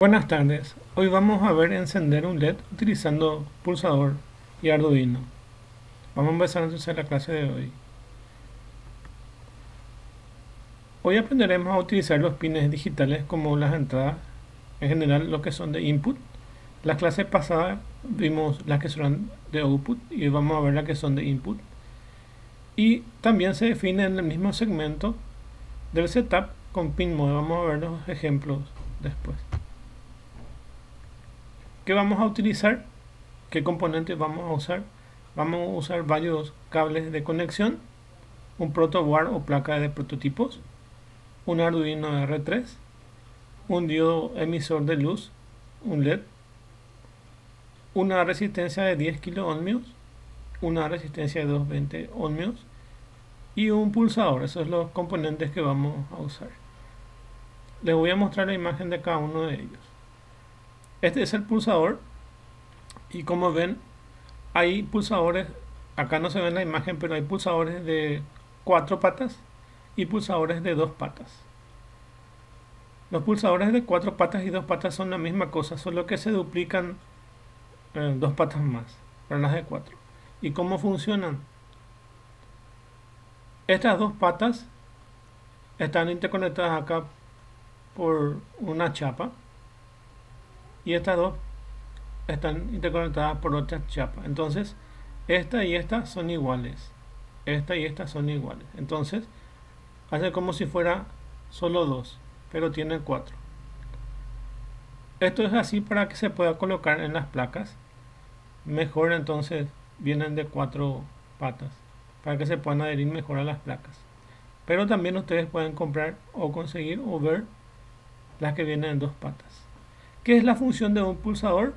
Buenas tardes, hoy vamos a ver encender un LED utilizando pulsador y Arduino. Vamos a empezar entonces la clase de hoy. Hoy aprenderemos a utilizar los pines digitales como las entradas, en general lo que son de input. La clase pasada vimos las que son de output y hoy vamos a ver las que son de input. Y también se define en el mismo segmento del setup con pin mode. Vamos a ver los ejemplos después. ¿Qué vamos a utilizar? ¿Qué componentes vamos a usar? Vamos a usar varios cables de conexión, un protoboard o placa de prototipos, un Arduino R3, un diodo emisor de luz, un LED, una resistencia de 10 kilo una resistencia de 220 ohmios y un pulsador. Esos son los componentes que vamos a usar. Les voy a mostrar la imagen de cada uno de ellos. Este es el pulsador y como ven hay pulsadores, acá no se ve en la imagen, pero hay pulsadores de cuatro patas y pulsadores de dos patas. Los pulsadores de cuatro patas y dos patas son la misma cosa, solo que se duplican eh, dos patas más para las de cuatro. ¿Y cómo funcionan? Estas dos patas están interconectadas acá por una chapa y estas dos están interconectadas por otra chapa. Entonces, esta y esta son iguales. Esta y esta son iguales. Entonces, hace como si fuera solo dos, pero tiene cuatro. Esto es así para que se pueda colocar en las placas. Mejor entonces vienen de cuatro patas, para que se puedan adherir mejor a las placas. Pero también ustedes pueden comprar o conseguir o ver las que vienen en dos patas. ¿Qué es la función de un pulsador?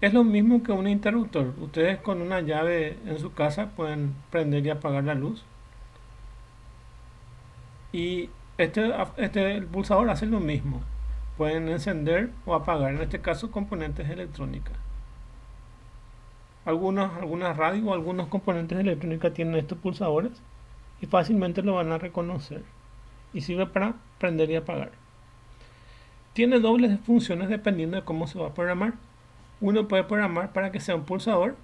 Es lo mismo que un interruptor. Ustedes con una llave en su casa pueden prender y apagar la luz. Y este, este el pulsador hace lo mismo. Pueden encender o apagar, en este caso, componentes electrónicas. Algunas, algunas radios o algunos componentes electrónicos tienen estos pulsadores y fácilmente lo van a reconocer. Y sirve para prender y apagar. Tiene dobles funciones dependiendo de cómo se va a programar. Uno puede programar para que sea un pulsador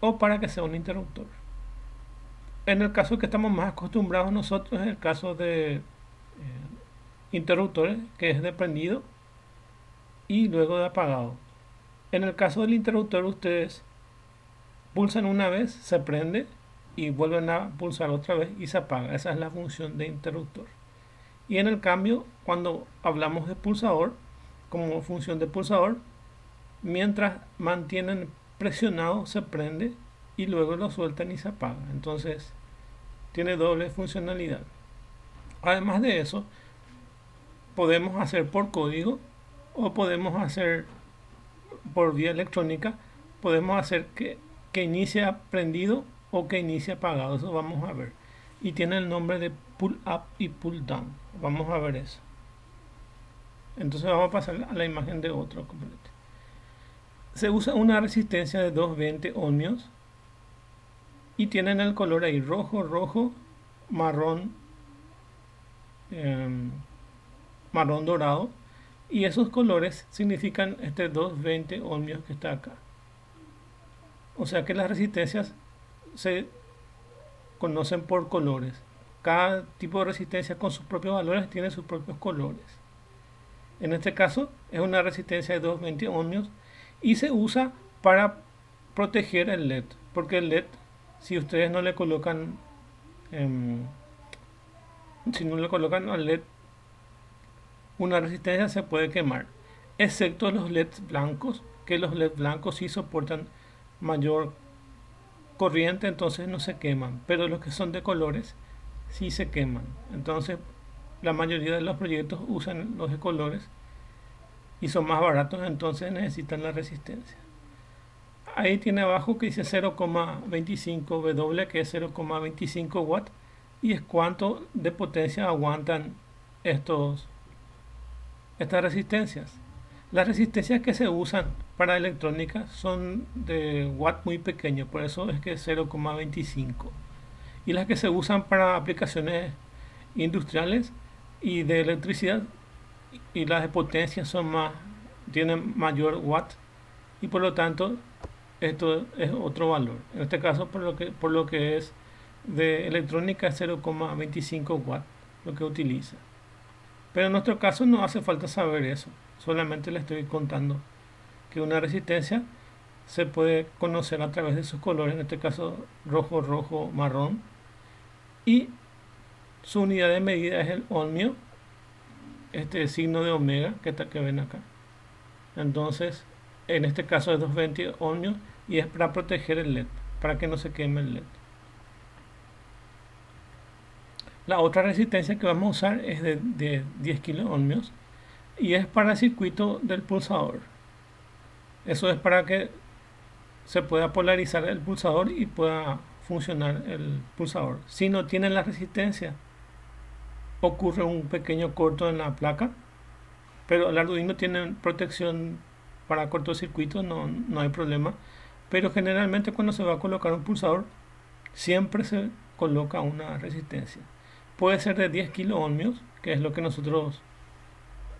o para que sea un interruptor. En el caso que estamos más acostumbrados nosotros, es el caso de eh, interruptores, que es de prendido y luego de apagado. En el caso del interruptor, ustedes pulsan una vez, se prende y vuelven a pulsar otra vez y se apaga. Esa es la función de interruptor. Y en el cambio, cuando hablamos de pulsador, como función de pulsador, mientras mantienen presionado se prende y luego lo sueltan y se apaga. Entonces, tiene doble funcionalidad. Además de eso, podemos hacer por código o podemos hacer por vía electrónica, podemos hacer que, que inicie prendido o que inicie apagado. Eso vamos a ver. Y tiene el nombre de pull up y pull down. Vamos a ver eso. Entonces vamos a pasar a la imagen de otro componente. Se usa una resistencia de 220 ohmios y tienen el color ahí rojo, rojo, marrón, em, marrón dorado y esos colores significan este 220 ohmios que está acá. O sea que las resistencias se conocen por colores cada tipo de resistencia con sus propios valores tiene sus propios colores. En este caso es una resistencia de 220 ohmios y se usa para proteger el LED, porque el LED, si ustedes no le colocan, em, si no le colocan al LED una resistencia se puede quemar, excepto los LEDs blancos, que los LED blancos sí soportan mayor corriente, entonces no se queman, pero los que son de colores si se queman. Entonces, la mayoría de los proyectos usan los de colores y son más baratos, entonces necesitan la resistencia. Ahí tiene abajo que dice 0,25 W, que es 0,25 watt, y es cuánto de potencia aguantan estos, estas resistencias. Las resistencias que se usan para electrónica son de watt muy pequeño, por eso es que es 0,25 y las que se usan para aplicaciones industriales y de electricidad y las de potencia son más tiene mayor watt y por lo tanto esto es otro valor. En este caso por lo que, por lo que es de electrónica 0,25 watt lo que utiliza. Pero en nuestro caso no hace falta saber eso. Solamente le estoy contando que una resistencia se puede conocer a través de sus colores, en este caso rojo, rojo, marrón. Y su unidad de medida es el ohmio, este signo de omega que, está, que ven acá. Entonces, en este caso es 220 ohmios y es para proteger el LED, para que no se queme el LED. La otra resistencia que vamos a usar es de, de 10 kilo ohmios y es para el circuito del pulsador. Eso es para que se pueda polarizar el pulsador y pueda funcionar el pulsador. Si no tiene la resistencia, ocurre un pequeño corto en la placa, pero el Arduino tiene protección para cortocircuito, no, no hay problema. Pero generalmente cuando se va a colocar un pulsador, siempre se coloca una resistencia. Puede ser de 10 kilo ohmios, que es lo que nosotros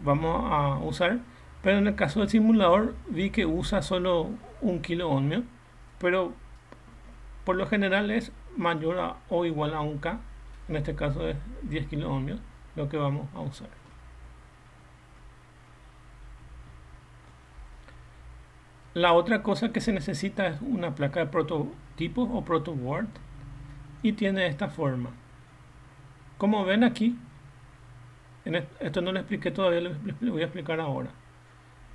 vamos a usar pero en el caso del simulador vi que usa solo un kilo ohmio, pero por lo general es mayor o igual a un K, en este caso es 10 kilo ohmios, lo que vamos a usar. La otra cosa que se necesita es una placa de prototipo o protoboard y tiene esta forma. Como ven aquí, esto no lo expliqué todavía, lo voy a explicar ahora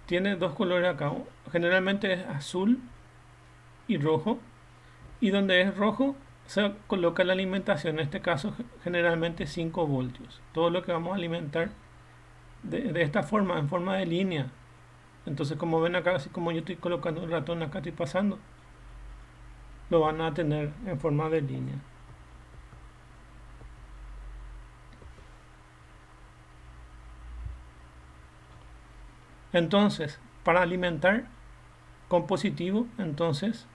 tiene dos colores acá. Generalmente es azul y rojo. Y donde es rojo se coloca la alimentación. En este caso generalmente 5 voltios. Todo lo que vamos a alimentar de, esta forma, en forma de línea. Entonces como ven acá, así como yo estoy colocando el ratón acá, estoy pasando. Lo van a tener en forma de línea. Entonces, para alimentar con positivo, entonces,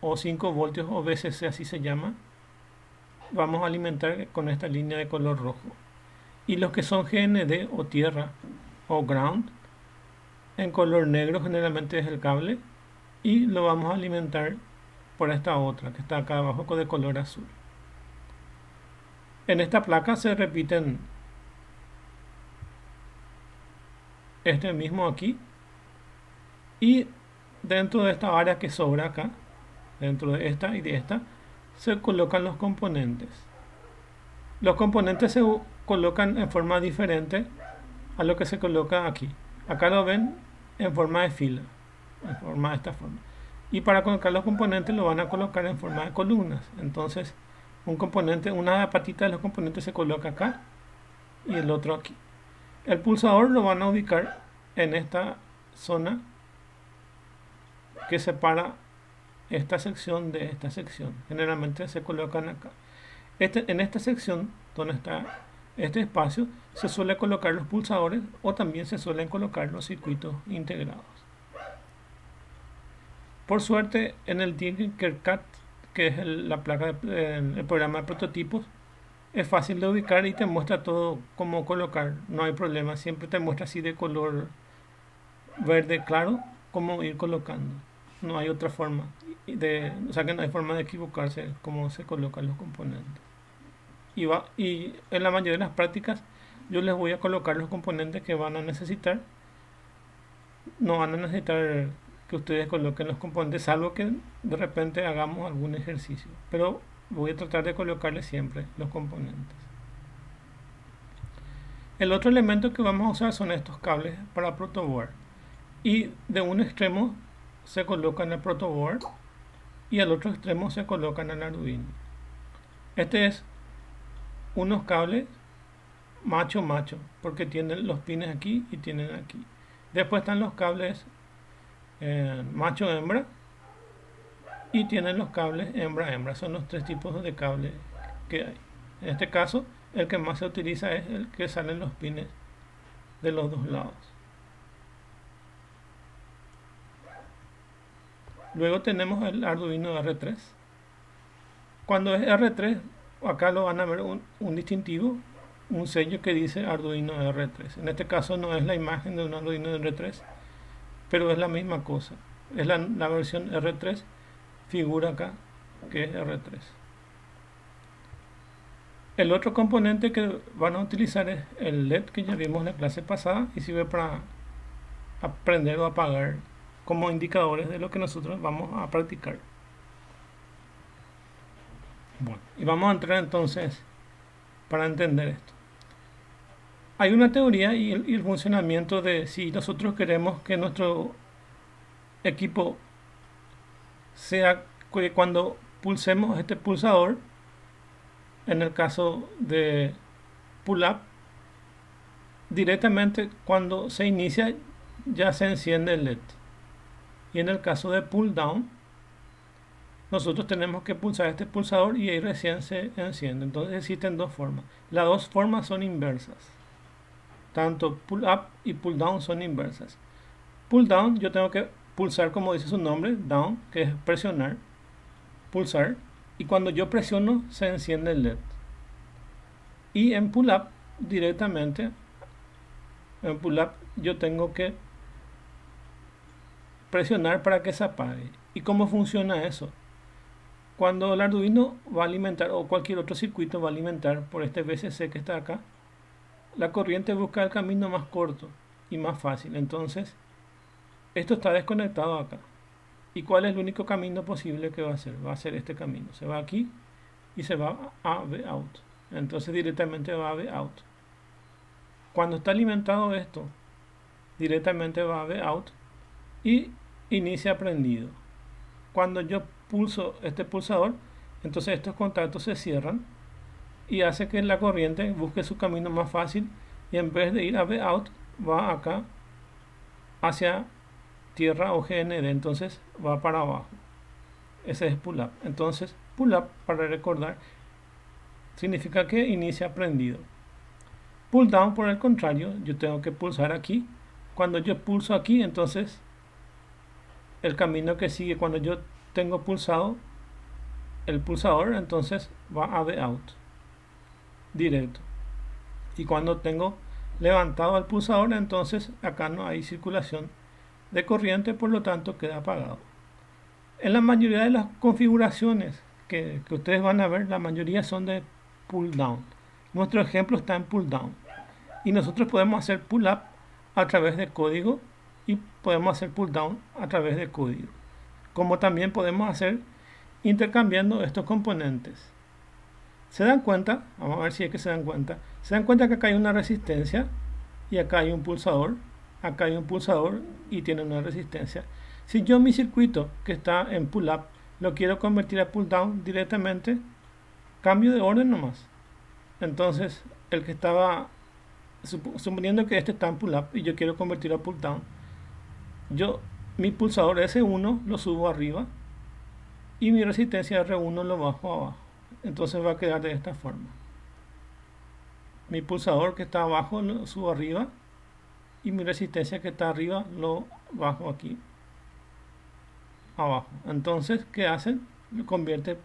o 5 voltios o VCC así se llama, vamos a alimentar con esta línea de color rojo. Y los que son GND o tierra o ground, en color negro generalmente es el cable y lo vamos a alimentar por esta otra que está acá abajo de color azul. En esta placa se repiten este mismo aquí y dentro de esta área que sobra acá dentro de esta y de esta se colocan los componentes. Los componentes se colocan en forma diferente a lo que se coloca aquí. Acá lo ven en forma de fila en forma de esta forma. Y para colocar los componentes lo van a colocar en forma de columnas. Entonces un componente una patita de los componentes se coloca acá y el otro aquí. El pulsador lo van a ubicar en esta zona que separa esta sección de esta sección. Generalmente se colocan acá. Este, en esta sección donde está este espacio se suele colocar los pulsadores o también se suelen colocar los circuitos integrados. Por suerte en el Tinkercad, que es la placa el programa de prototipos, es fácil de ubicar y te muestra todo cómo colocar, no hay problema, siempre te muestra así de color verde claro cómo ir colocando, no hay otra forma, de, o sea que no hay forma de equivocarse cómo se colocan los componentes. Y, va, y en la mayoría de las prácticas yo les voy a colocar los componentes que van a necesitar, no van a necesitar que ustedes coloquen los componentes, salvo que de repente hagamos algún ejercicio, pero voy a tratar de colocarle siempre los componentes. El otro elemento que vamos a usar son estos cables para protoboard. Y de un extremo se coloca en el protoboard y al otro extremo se coloca en el Arduino. Este es unos cables macho macho porque tienen los pines aquí y tienen aquí. Después están los cables eh, macho hembra y tienen los cables hembra-hembra. Son los tres tipos de cables que hay. En este caso, el que más se utiliza es el que salen los pines de los dos lados. Luego tenemos el Arduino R3. Cuando es R3, acá lo van a ver un, distintivo, un sello que dice Arduino R3. En este caso no es la imagen de un Arduino R3, pero es la misma cosa. Es la, la versión R3, figura acá, que es R3. El otro componente que van a utilizar es el LED que ya vimos en la clase pasada y sirve para aprender o apagar como indicadores de lo que nosotros vamos a practicar. Bueno, y vamos a entrar entonces para entender esto. Hay una teoría y el, funcionamiento de si nosotros queremos que nuestro equipo sea que cuando pulsemos este pulsador, en el caso de pull up, directamente cuando se inicia ya se enciende el LED. Y en el caso de pull down, nosotros tenemos que pulsar este pulsador y ahí recién se enciende. Entonces existen dos formas. Las dos formas son inversas. Tanto pull up y pull down son inversas. Pull down yo tengo que pulsar como dice su nombre, down, que es presionar, pulsar. Y cuando yo presiono se enciende el LED. Y en pull up directamente, en pull up yo tengo que presionar para que se apague. ¿Y cómo funciona eso? Cuando el Arduino va a alimentar o cualquier otro circuito va a alimentar por este VCC que está acá, la corriente busca el camino más corto y más fácil. Entonces, esto está desconectado acá. ¿Y cuál es el único camino posible que va a hacer? Va a ser este camino. Se va aquí y se va a out. Entonces directamente va a out. Cuando está alimentado esto, directamente va a out y inicia prendido. Cuando yo pulso este pulsador, entonces estos contactos se cierran y hace que la corriente busque su camino más fácil y en vez de ir a V out va acá hacia tierra o GND, entonces va para abajo. Ese es pull up. Entonces, pull up, para recordar, significa que inicia prendido. Pull down, por el contrario, yo tengo que pulsar aquí. Cuando yo pulso aquí, entonces el camino que sigue cuando yo tengo pulsado el pulsador, entonces va a V out directo. Y cuando tengo levantado el pulsador, entonces acá no hay circulación de corriente, por lo tanto queda apagado. En la mayoría de las configuraciones que, que ustedes van a ver, la mayoría son de pull down. Nuestro ejemplo está en pull down. Y nosotros podemos hacer pull up a través de código podemos hacer pull down a través de código. Como también podemos hacer intercambiando estos componentes. ¿Se dan cuenta? Vamos a ver si es que se dan cuenta. Se dan cuenta que acá hay una resistencia y acá hay un pulsador acá hay un pulsador y tiene una resistencia. Si yo mi circuito que está en pull up lo quiero convertir a pull down directamente, cambio de orden nomás. Entonces, el que estaba, suponiendo que este está en pull up y yo quiero convertir a pull down, yo mi pulsador S1 lo subo arriba y mi resistencia R1 lo bajo abajo. Entonces va a quedar de esta forma. Mi pulsador que está abajo lo subo arriba y mi resistencia que está arriba lo bajo aquí abajo entonces ¿qué hacen? convierte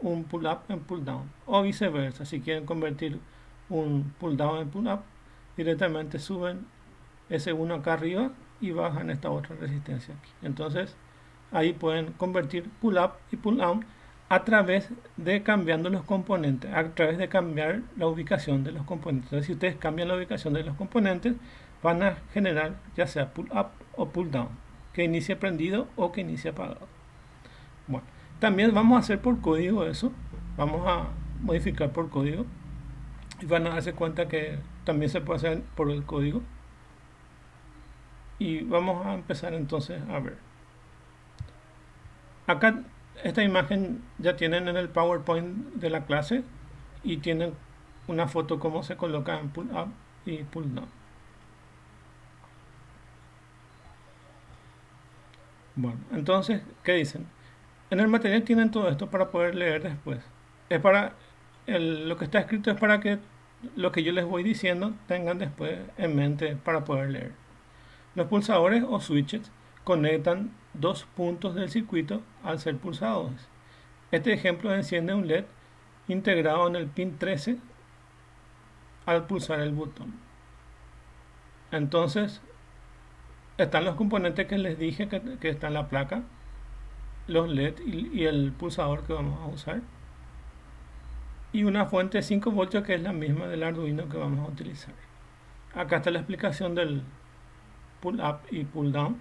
un pull up en pull down o viceversa si quieren convertir un pull down en pull up directamente suben ese uno acá arriba y bajan esta otra resistencia aquí entonces ahí pueden convertir pull up y pull down a través de cambiando los componentes, a través de cambiar la ubicación de los componentes. Entonces, si ustedes cambian la ubicación de los componentes, van a generar ya sea pull up o pull down, que inicie prendido o que inicie apagado. Bueno, también vamos a hacer por código eso, vamos a modificar por código y van a darse cuenta que también se puede hacer por el código. Y vamos a empezar entonces a ver. Acá esta imagen ya tienen en el PowerPoint de la clase y tienen una foto cómo se coloca en pull up y pull down. Bueno, entonces, ¿qué dicen? En el material tienen todo esto para poder leer después. Es para lo que está escrito es para que lo que yo les voy diciendo tengan después en mente para poder leer. Los pulsadores o switches conectan dos puntos del circuito al ser pulsados. Este ejemplo enciende un LED integrado en el pin 13 al pulsar el botón. Entonces, están los componentes que les dije que, que está en la placa, los LED y, y, el pulsador que vamos a usar. Y una fuente de 5 voltios que es la misma del Arduino que vamos a utilizar. Acá está la explicación del pull up y pull down.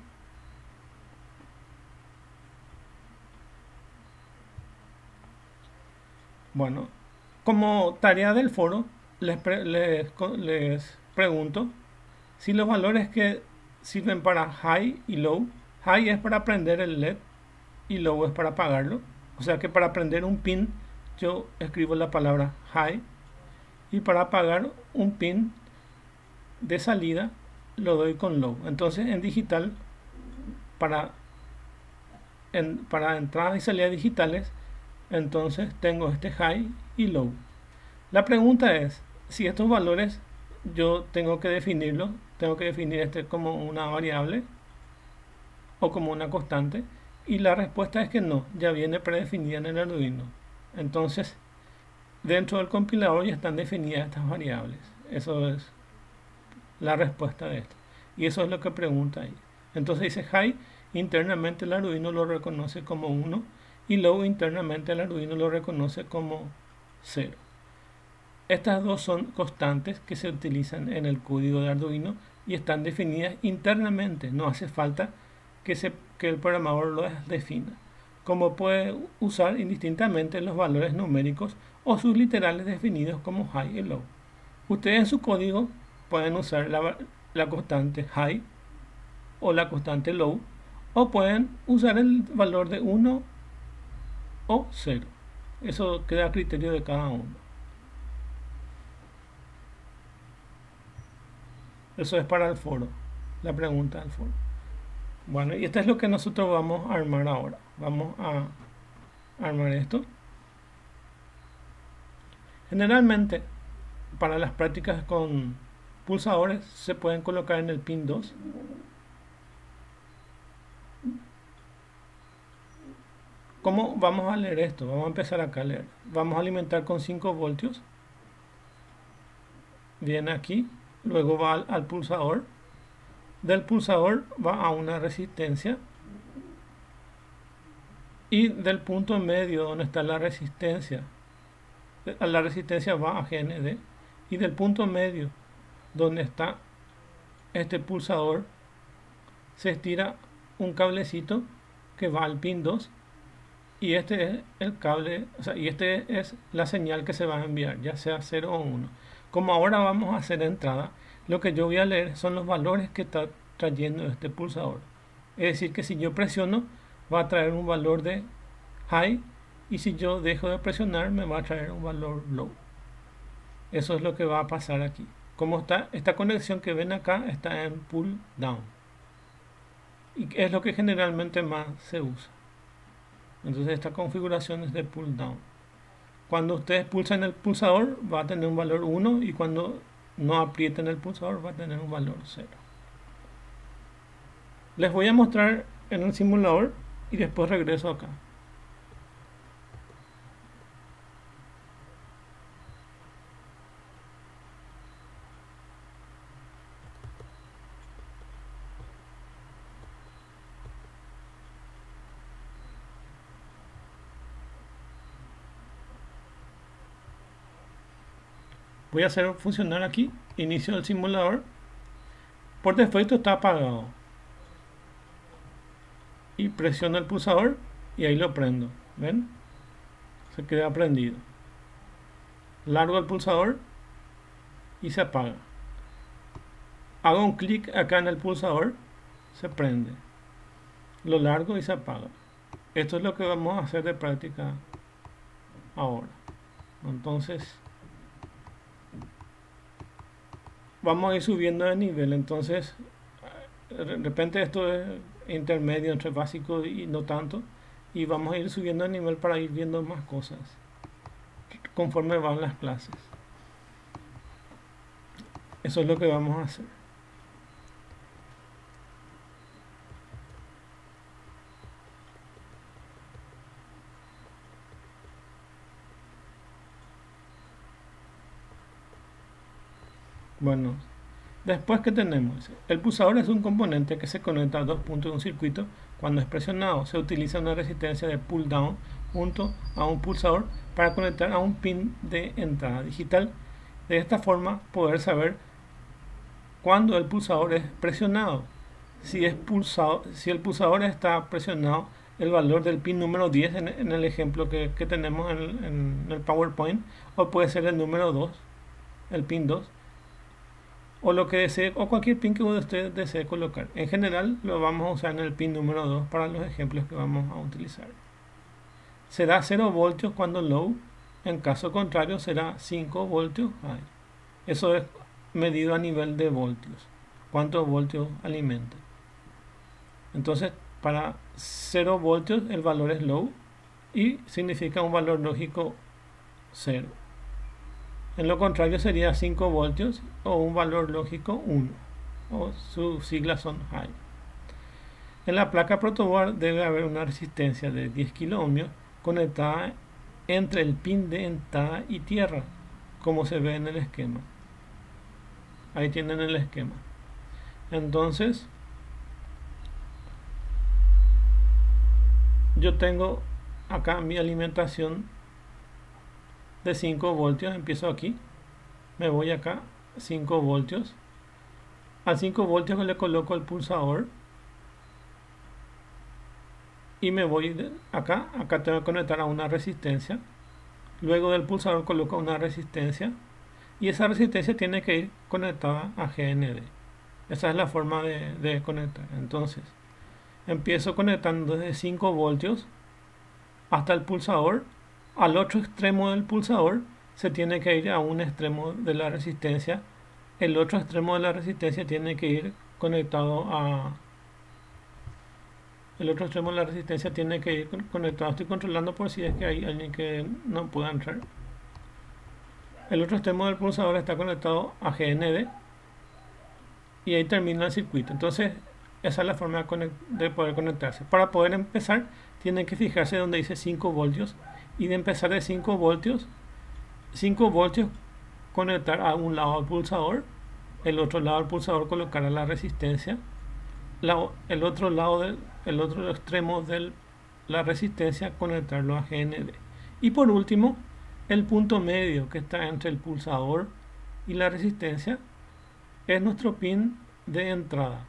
Bueno, como tarea del foro, les, les, les pregunto si los valores que sirven para high y low, high es para prender el LED y low es para apagarlo. O sea que para prender un pin yo escribo la palabra high y para apagar un pin de salida lo doy con low. Entonces en digital para, en, para entradas y salidas digitales entonces tengo este high y low. La pregunta es si estos valores yo tengo que definirlos, tengo que definir este como una variable o como una constante y la respuesta es que no, ya viene predefinida en el Arduino. Entonces, dentro del compilador ya están definidas estas variables. Eso es la respuesta de esto. Y eso es lo que pregunta ahí. Entonces dice high, internamente el Arduino lo reconoce como 1 y low internamente el Arduino lo reconoce como 0. Estas dos son constantes que se utilizan en el código de Arduino y están definidas internamente. No hace falta que, se, que el programador las defina. Como puede usar indistintamente los valores numéricos o sus literales definidos como high y low. Ustedes en su código pueden usar la, la constante high o la constante low o pueden usar el valor de 1 o 0. Eso queda a criterio de cada uno. Eso es para el foro, la pregunta del foro. Bueno, y esto es lo que nosotros vamos a armar ahora. Vamos a armar esto. Generalmente, para las prácticas con pulsadores, se pueden colocar en el pin 2. ¿Cómo vamos a leer esto? Vamos a empezar acá a leer. Vamos a alimentar con 5 voltios. Viene aquí luego va al, pulsador, del pulsador va a una resistencia y del punto medio donde está la resistencia, la resistencia va a GND y del punto medio donde está este pulsador se estira un cablecito que va al pin 2 y este es el cable, y este es la señal que se va a enviar, ya sea 0 o 1. Como ahora vamos a hacer entrada, lo que yo voy a leer son los valores que está trayendo este pulsador. Es decir, que si yo presiono, va a traer un valor de high y si yo dejo de presionar, me va a traer un valor low. Eso es lo que va a pasar aquí. Como está, esta conexión que ven acá está en pull down. Y es lo que generalmente más se usa. Entonces esta configuración es de pull down. Cuando ustedes pulsan el pulsador va a tener un valor 1 y cuando no aprieten el pulsador va a tener un valor 0. Les voy a mostrar en el simulador y después regreso acá. Voy a hacer funcionar aquí inicio del simulador. Por defecto está apagado. Y presiono el pulsador y ahí lo prendo ven se queda prendido. Largo el pulsador y se apaga. Hago un clic acá en el pulsador se prende. Lo largo y se apaga. Esto es lo que vamos a hacer de práctica ahora. Entonces vamos a ir subiendo de nivel. Entonces, de repente esto es intermedio entre básico y no tanto. Y vamos a ir subiendo de nivel para ir viendo más cosas conforme van las clases. Eso es lo que vamos a hacer. Bueno, Después que tenemos, el pulsador es un componente que se conecta a dos puntos de un circuito. Cuando es presionado, se utiliza una resistencia de pull down junto a un pulsador para conectar a un pin de entrada digital. De esta forma, poder saber cuando el pulsador es presionado. Si, es pulsado, si el pulsador está presionado, el valor del pin número 10 en, el ejemplo que, tenemos en, en, el PowerPoint, o puede ser el número 2, el pin 2 o lo que desee o cualquier pin que usted desee colocar. En general lo vamos a usar en el pin número 2 para los ejemplos que vamos a utilizar. Será 0 voltios cuando low, en caso contrario será 5 voltios high. Eso es medido a nivel de voltios. ¿Cuántos voltios alimenta? Entonces, para 0 voltios el valor es low y significa un valor lógico 0. En lo contrario sería 5 voltios o un valor lógico 1 o sus siglas son high. En la placa protoboard debe haber una resistencia de 10 kΩ conectada entre el pin de entrada y tierra, como se ve en el esquema. Ahí tienen el esquema. Entonces, yo tengo acá mi alimentación de 5 voltios empiezo aquí me voy acá 5 voltios. A 5 voltios le coloco el pulsador y me voy acá. Acá tengo que conectar a una resistencia. Luego del pulsador coloco una resistencia y esa resistencia tiene que ir conectada a GND esa es la forma de, de conectar. Entonces empiezo conectando desde 5 voltios hasta el pulsador al otro extremo del pulsador se tiene que ir a un extremo de la resistencia. El otro extremo de la resistencia tiene que ir conectado a... El otro extremo de la resistencia tiene que ir conectado. Estoy controlando por si es que hay alguien que no pueda entrar. El otro extremo del pulsador está conectado a GND. Y ahí termina el circuito. Entonces, esa es la forma de poder conectarse. Para poder empezar, tienen que fijarse donde dice 5 voltios y de empezar de 5 voltios 5 voltios conectar a un lado al pulsador el otro lado del pulsador colocar la resistencia el otro lado del el otro extremo de la resistencia conectarlo a GND y por último el punto medio que está entre el pulsador y la resistencia es nuestro pin de entrada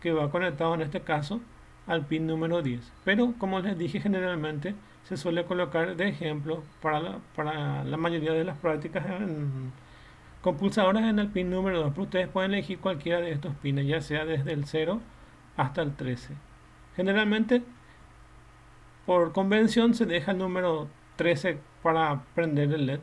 que va conectado en este caso al pin número 10 pero como les dije generalmente se suele colocar de ejemplo para la, para la mayoría de las prácticas en, con pulsadores en el pin número 2. Pero ustedes pueden elegir cualquiera de estos pines, ya sea desde el 0 hasta el 13. Generalmente, por convención, se deja el número 13 para prender el LED.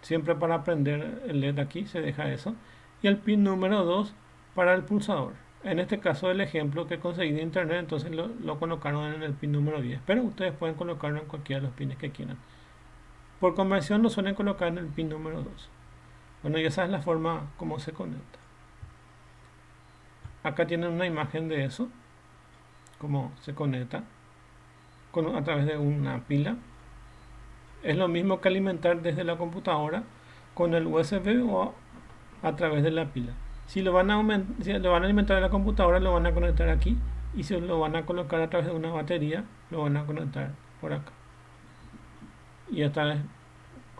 Siempre para prender el LED aquí se deja eso. Y el pin número 2 para el pulsador en este caso el ejemplo que conseguí de internet entonces lo, colocaron en el pin número 10 pero ustedes pueden colocarlo en cualquiera de los pines que quieran. Por convención lo suelen colocar en el pin número 2 bueno y esa es la forma como se conecta. Acá tienen una imagen de eso cómo se conecta con, a través de una pila. Es lo mismo que alimentar desde la computadora con el USB o a través de la pila si lo van a lo van a alimentar a la computadora, lo van a conectar aquí. Y si lo van a colocar a través de una batería, lo van a conectar por acá. Y esta es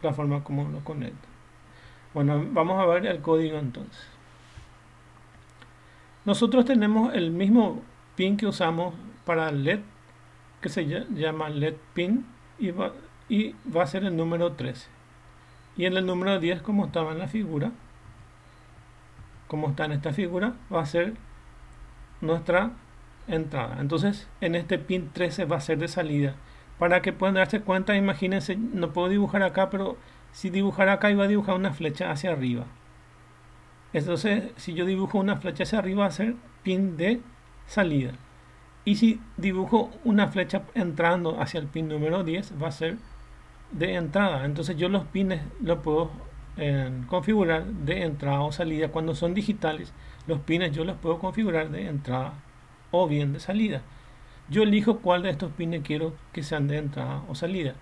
la forma como lo conecta. Bueno, vamos a ver el código entonces. Nosotros tenemos el mismo pin que usamos para LED, que se llama LED pin, y va, y va a ser el número 13. Y en el número 10, como estaba en la figura, como está en esta figura, va a ser nuestra entrada. Entonces, en este pin 13 va a ser de salida. Para que puedan darse cuenta, imagínense, no puedo dibujar acá, pero si dibujar acá iba a dibujar una flecha hacia arriba. Entonces, si yo dibujo una flecha hacia arriba, va a ser pin de salida. Y si dibujo una flecha entrando hacia el pin número 10, va a ser de entrada. Entonces yo los pines los puedo configurar de entrada o salida. Cuando son digitales, los pines yo los puedo configurar de entrada o bien de salida. Yo elijo cuál de estos pines quiero que sean de entrada o salida.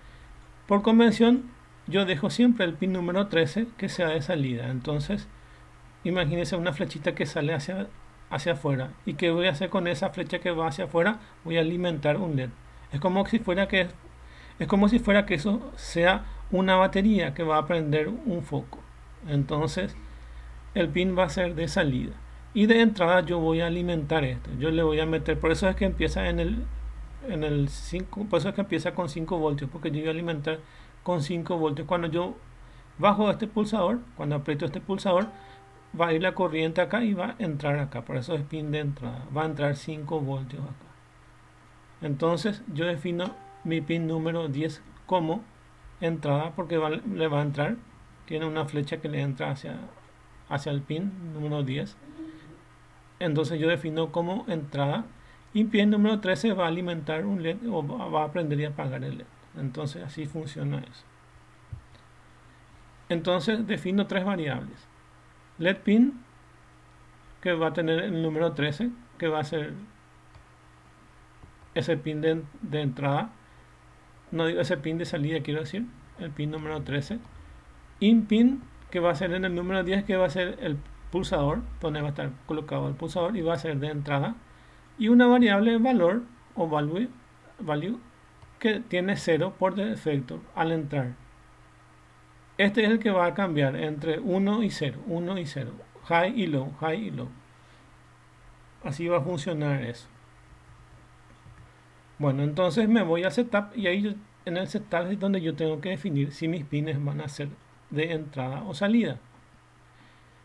Por convención, yo dejo siempre el pin número 13 que sea de salida. Entonces, imagínense una flechita que sale hacia, hacia afuera. ¿Y qué voy a hacer con esa flecha que va hacia afuera? Voy a alimentar un LED. Es como si fuera que, es como si fuera que eso sea una batería que va a prender un foco. Entonces, el pin va a ser de salida. Y de entrada yo voy a alimentar esto. Yo le voy a meter, por eso es que empieza en el en el 5, por eso es que empieza con 5 voltios, porque yo voy a alimentar con 5 voltios. Cuando yo bajo este pulsador, cuando aprieto este pulsador, va a ir la corriente acá y va a entrar acá. Por eso es pin de entrada. Va a entrar 5 voltios acá. Entonces yo defino mi pin número 10 como entrada porque le va a entrar. Tiene una flecha que le entra hacia, hacia el pin número 10. Entonces yo defino como entrada y pin número 13 va a alimentar un LED o va a aprender y apagar el LED. Entonces así funciona eso. Entonces defino tres variables. LED pin, que va a tener el número 13, que va a ser ese pin de, de entrada. No digo ese pin de salida, quiero decir, el pin número 13. In pin, que va a ser en el número 10, que va a ser el pulsador, donde va a estar colocado el pulsador y va a ser de entrada. Y una variable valor o value, value que tiene 0 por defecto al entrar. Este es el que va a cambiar entre 1 y 0, 1 y 0, high y low, high y low. Así va a funcionar eso. Bueno, entonces me voy a setup y ahí en el setup es donde yo tengo que definir si mis pines van a ser de entrada o salida.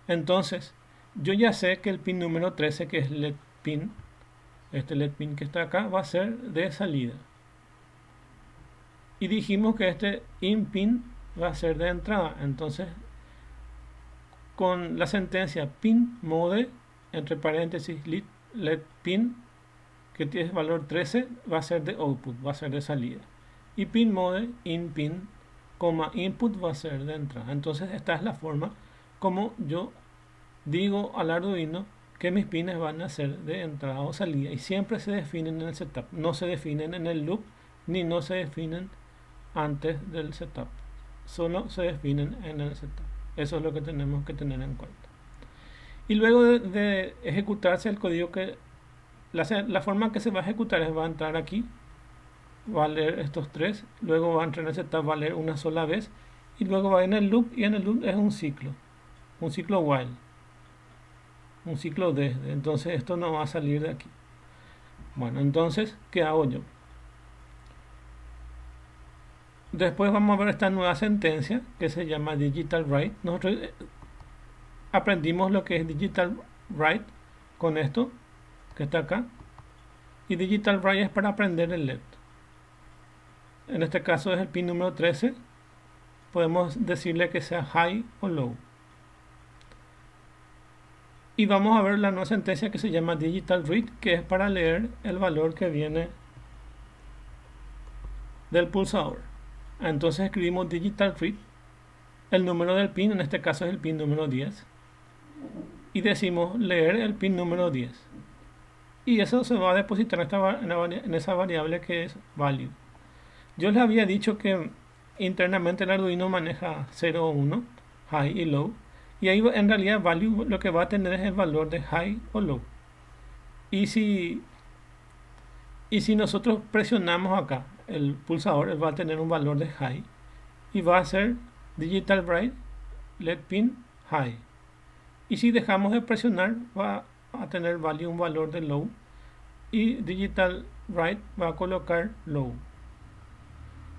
Entonces, yo ya sé que el pin número 13, que es LED pin, este LED pin que está acá, va a ser de salida. Y dijimos que este in pin va a ser de entrada. Entonces, con la sentencia pin mode, entre paréntesis let pin, que tiene valor 13, va a ser de output, va a ser de salida. Y pin mode in pin, coma input va a ser de entrada. Entonces, esta es la forma como yo digo al Arduino que mis pines van a ser de entrada o salida y siempre se definen en el setup, no se definen en el loop ni no se definen antes del setup solo se definen en el setup. Eso es lo que tenemos que tener en cuenta. Y luego de, ejecutarse el código que la, forma que se va a ejecutar es va a entrar aquí, va a leer estos tres, luego va a entrar en el setup, va a leer una sola vez y luego va en el loop y en el loop es un ciclo, un ciclo while, un ciclo desde. Entonces esto no va a salir de aquí. Bueno, entonces, ¿qué hago yo? Después vamos a ver esta nueva sentencia que se llama Digital Write. Nosotros eh, aprendimos lo que es Digital Write con esto que está acá. Y Digital Write es para aprender el LED. En este caso es el pin número 13. Podemos decirle que sea high o low. Y vamos a ver la nueva sentencia que se llama Digital Read, que es para leer el valor que viene del pulsador. Entonces escribimos digital read, el número del pin, en este caso es el pin número 10, y decimos leer el pin número 10. Y eso se va a depositar en, esa variable que es value. Yo les había dicho que internamente el Arduino maneja 0 o 1, high y low, y ahí en realidad value lo que va a tener es el valor de high o low. Y si, y si nosotros presionamos acá el pulsador va a tener un valor de high y va a ser digital bright LED pin high y si dejamos de presionar va a tener value un valor de low y digital write va a colocar low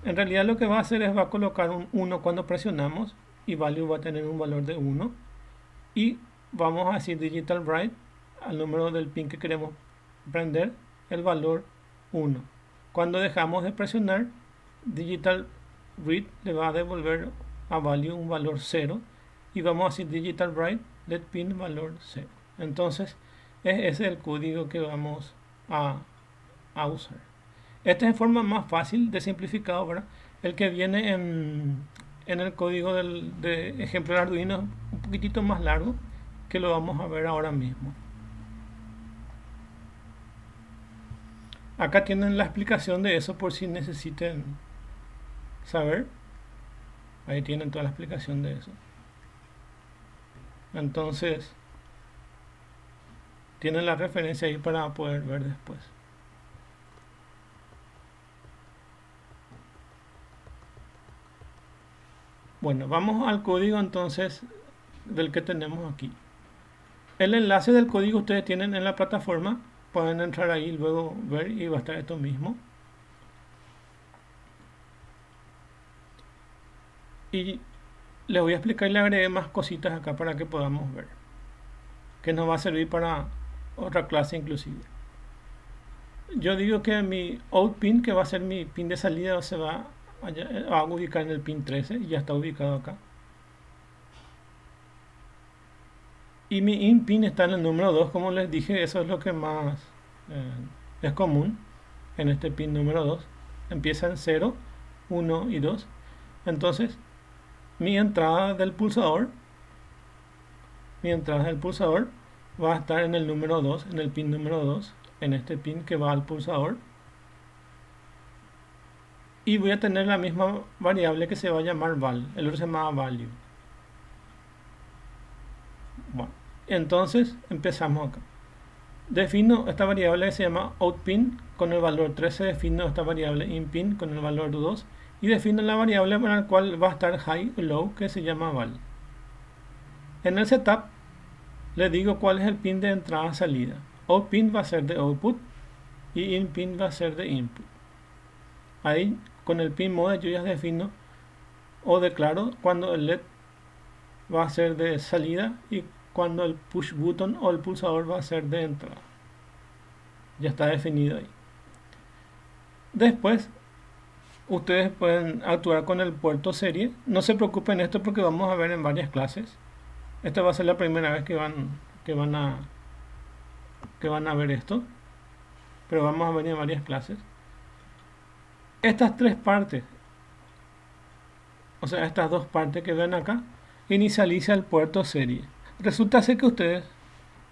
en realidad lo que va a hacer es va a colocar un 1 cuando presionamos y value va a tener un valor de 1 y vamos a decir digital write al número del pin que queremos prender el valor 1 cuando dejamos de presionar, Digital Read le va a devolver a value un valor 0 y vamos a decir Digital Write let pin valor 0. Entonces, es el código que vamos a, usar. Esta es forma más fácil de simplificado. El que viene en, el código del de ejemplo de Arduino un poquitito más largo que lo vamos a ver ahora mismo. Acá tienen la explicación de eso por si necesiten saber. Ahí tienen toda la explicación de eso. Entonces, tienen la referencia ahí para poder ver después. Bueno, vamos al código entonces del que tenemos aquí. El enlace del código ustedes tienen en la plataforma. Pueden entrar ahí y luego ver y va a estar esto mismo. Y les voy a explicar y le agregué más cositas acá para que podamos ver. Que nos va a servir para otra clase inclusive. Yo digo que mi out pin, que va a ser mi pin de salida, se va a, ubicar en el pin 13 y ya está ubicado acá. Y mi in pin está en el número 2, como les dije, eso es lo que más eh, es común en este pin número 2. Empieza en 0, 1 y 2. Entonces, mi entrada del pulsador, mi entrada del pulsador va a estar en el número 2, en el pin número 2, en este pin que va al pulsador. Y voy a tener la misma variable que se va a llamar val, el otro se llama value. Bueno, entonces empezamos acá. Defino esta variable que se llama outPin con el valor 13, defino esta variable inPin con el valor 2 y defino la variable para la cual va a estar high low que se llama val. En el setup le digo cuál es el pin de entrada salida. Out pin va a ser de output y in pin va a ser de input. Ahí con el pin mode yo ya defino o declaro cuando el LED va a ser de salida y cuando el push button o el pulsador va a ser de entrada. Ya está definido ahí. Después ustedes pueden actuar con el puerto serie. No se preocupen esto porque vamos a ver en varias clases. Esta va a ser la primera vez que van, que van a que van a ver esto. Pero vamos a ver en varias clases. Estas tres partes, o sea, estas dos partes que ven acá, inicializa el puerto serie. Resulta ser que ustedes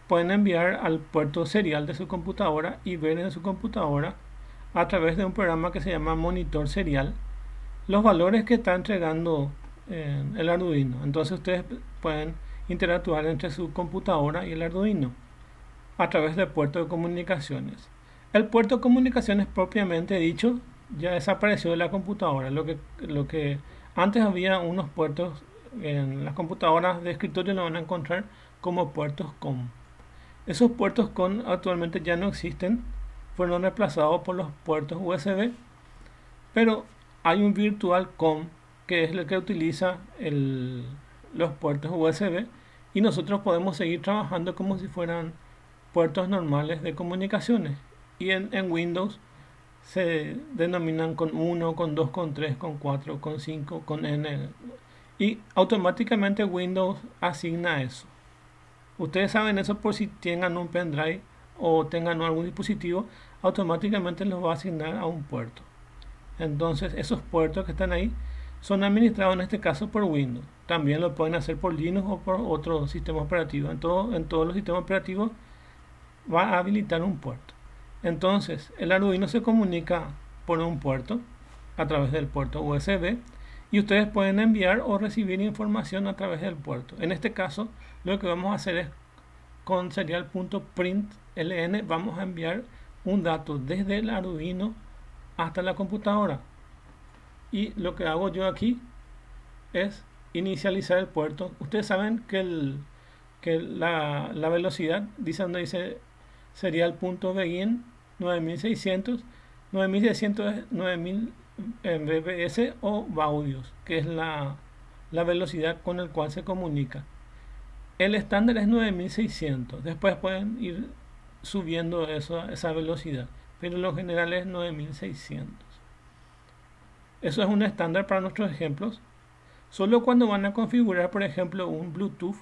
pueden enviar al puerto serial de su computadora y ver en su computadora a través de un programa que se llama monitor serial los valores que está entregando eh, el Arduino. Entonces ustedes pueden interactuar entre su computadora y el Arduino a través del puerto de comunicaciones. El puerto de comunicaciones propiamente dicho ya desapareció de la computadora. Lo que, lo que antes había unos puertos en las computadoras de escritorio lo van a encontrar como puertos COM. Esos puertos COM actualmente ya no existen fueron reemplazados por los puertos USB, pero hay un virtual COM que es el que utiliza los puertos USB y nosotros podemos seguir trabajando como si fueran puertos normales de comunicaciones y en, Windows se denominan con 1, con 2, con 3, con 4, con 5, con N y automáticamente Windows asigna eso. Ustedes saben eso por si tengan un pendrive o tengan algún dispositivo, automáticamente los va a asignar a un puerto. Entonces esos puertos que están ahí son administrados en este caso por Windows. También lo pueden hacer por Linux o por otro sistema operativo. En, todo, en todos los sistemas operativos va a habilitar un puerto. Entonces el Arduino se comunica por un puerto a través del puerto USB y ustedes pueden enviar o recibir información a través del puerto. En este caso lo que vamos a hacer es con serial.println vamos a enviar un dato desde el Arduino hasta la computadora. Y lo que hago yo aquí es inicializar el puerto. Ustedes saben que, el, que la, la velocidad, dice donde dice serial punto begin 9600, 9600 es 9000 mbps o baudios, que es la, la velocidad con el cual se comunica. El estándar es 9600. Después pueden ir subiendo eso, esa velocidad. Pero lo general es 9600. Eso es un estándar para nuestros ejemplos. Solo cuando van a configurar, por ejemplo, un Bluetooth,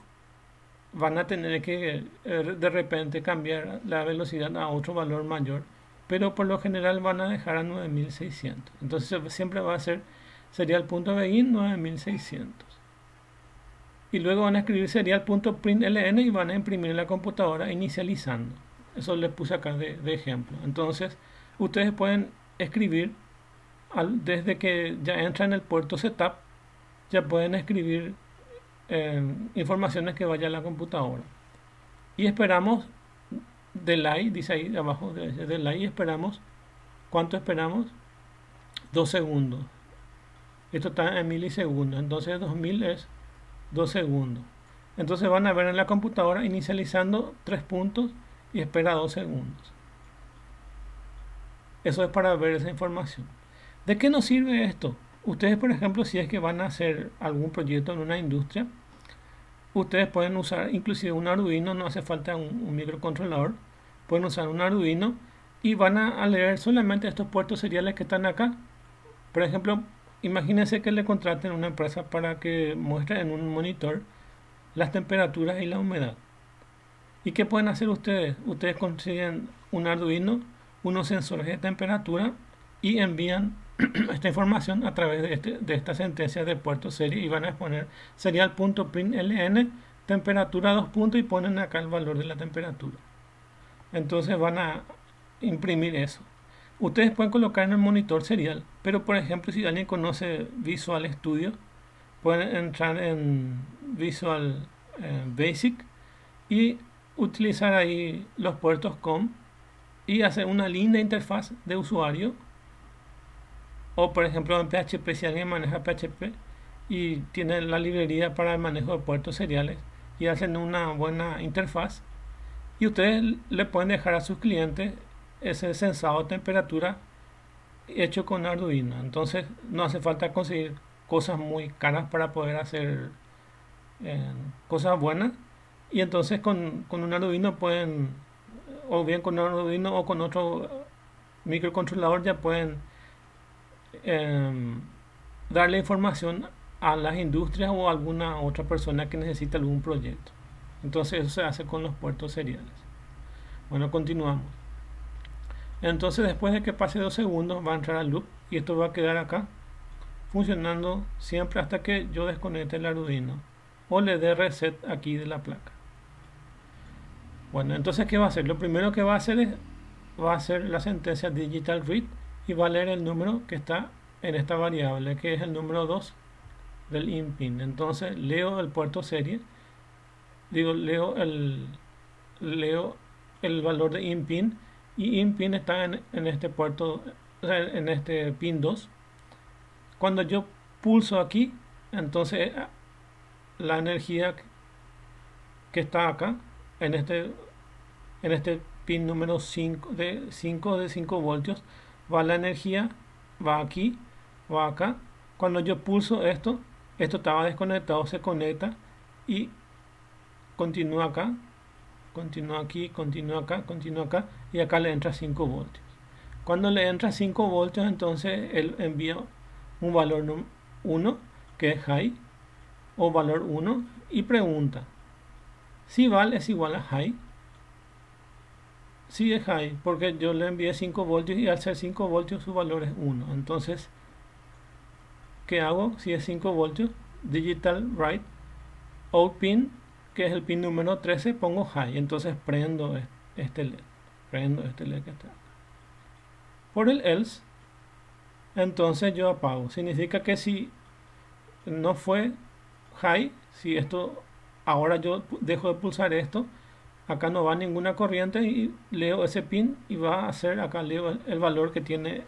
van a tener que eh, de repente cambiar la velocidad a otro valor mayor. Pero por lo general van a dejar a 9600. Entonces siempre va a ser, sería el punto begin 9600 y luego van a escribir serial.println y van a imprimir en la computadora inicializando. Eso les puse acá de, ejemplo. Entonces, ustedes pueden escribir desde que ya entra en el puerto setup, ya pueden escribir eh, informaciones que vaya a la computadora. Y esperamos delay, dice ahí abajo, de delay, esperamos, ¿cuánto esperamos? Dos segundos. Esto está en milisegundos, entonces 2000 es 2 segundos. Entonces van a ver en la computadora inicializando 3 puntos y espera 2 segundos. Eso es para ver esa información. ¿De qué nos sirve esto? Ustedes, por ejemplo, si es que van a hacer algún proyecto en una industria, ustedes pueden usar inclusive un Arduino, no hace falta un, microcontrolador, pueden usar un Arduino y van a, leer solamente estos puertos seriales que están acá. Por ejemplo, imagínense que le contraten a una empresa para que muestre en un monitor las temperaturas y la humedad. ¿Y qué pueden hacer ustedes? Ustedes consiguen un Arduino, unos sensores de temperatura y envían esta información a través de, este, de esta sentencia de puerto serie y van a exponer serial.println temperatura 2 puntos y ponen acá el valor de la temperatura. Entonces van a imprimir eso. Ustedes pueden colocar en el monitor serial, pero por ejemplo si alguien conoce Visual Studio, pueden entrar en Visual eh, Basic y utilizar ahí los puertos COM y hacer una linda interfaz de usuario o por ejemplo en PHP si alguien maneja PHP y tiene la librería para el manejo de puertos seriales y hacen una buena interfaz y ustedes le pueden dejar a sus clientes ese sensado de temperatura hecho con Arduino. Entonces no hace falta conseguir cosas muy caras para poder hacer eh, cosas buenas. Y entonces con, con, un Arduino pueden o bien con un Arduino o con otro microcontrolador ya pueden eh, darle información a las industrias o a alguna otra persona que necesite algún proyecto entonces eso se hace con los puertos seriales bueno continuamos entonces después de que pase dos segundos va a entrar al loop y esto va a quedar acá funcionando siempre hasta que yo desconecte el Arduino o le dé reset aquí de la placa. Bueno, entonces ¿qué va a hacer? Lo primero que va a hacer es va a hacer la sentencia digital read y va a leer el número que está en esta variable, que es el número 2 del INPIN. Entonces leo el puerto serie, digo, leo el leo el valor de INPIN y INPIN está en, este puerto, en este pin 2 cuando yo pulso aquí, entonces la energía que está acá, en este, en este pin número 5 de 5 de 5 voltios, va la energía, va aquí, va acá. Cuando yo pulso esto, esto estaba desconectado, se conecta y continúa acá, continúa aquí, continúa acá, continúa acá y acá le entra 5 voltios. Cuando le entra 5 voltios, entonces él envía un valor 1 que es high o valor 1 y pregunta si val es igual a high si es high porque yo le envié 5 voltios y al ser 5 voltios su valor es 1 entonces ¿qué hago? si es 5 voltios digital write out pin que es el pin número 13 pongo high entonces prendo este led prendo este led que está por el else entonces yo apago. Significa que si no fue high, si esto, ahora yo dejo de pulsar esto, acá no va ninguna corriente y leo ese pin y va a hacer, acá leo el, valor que tiene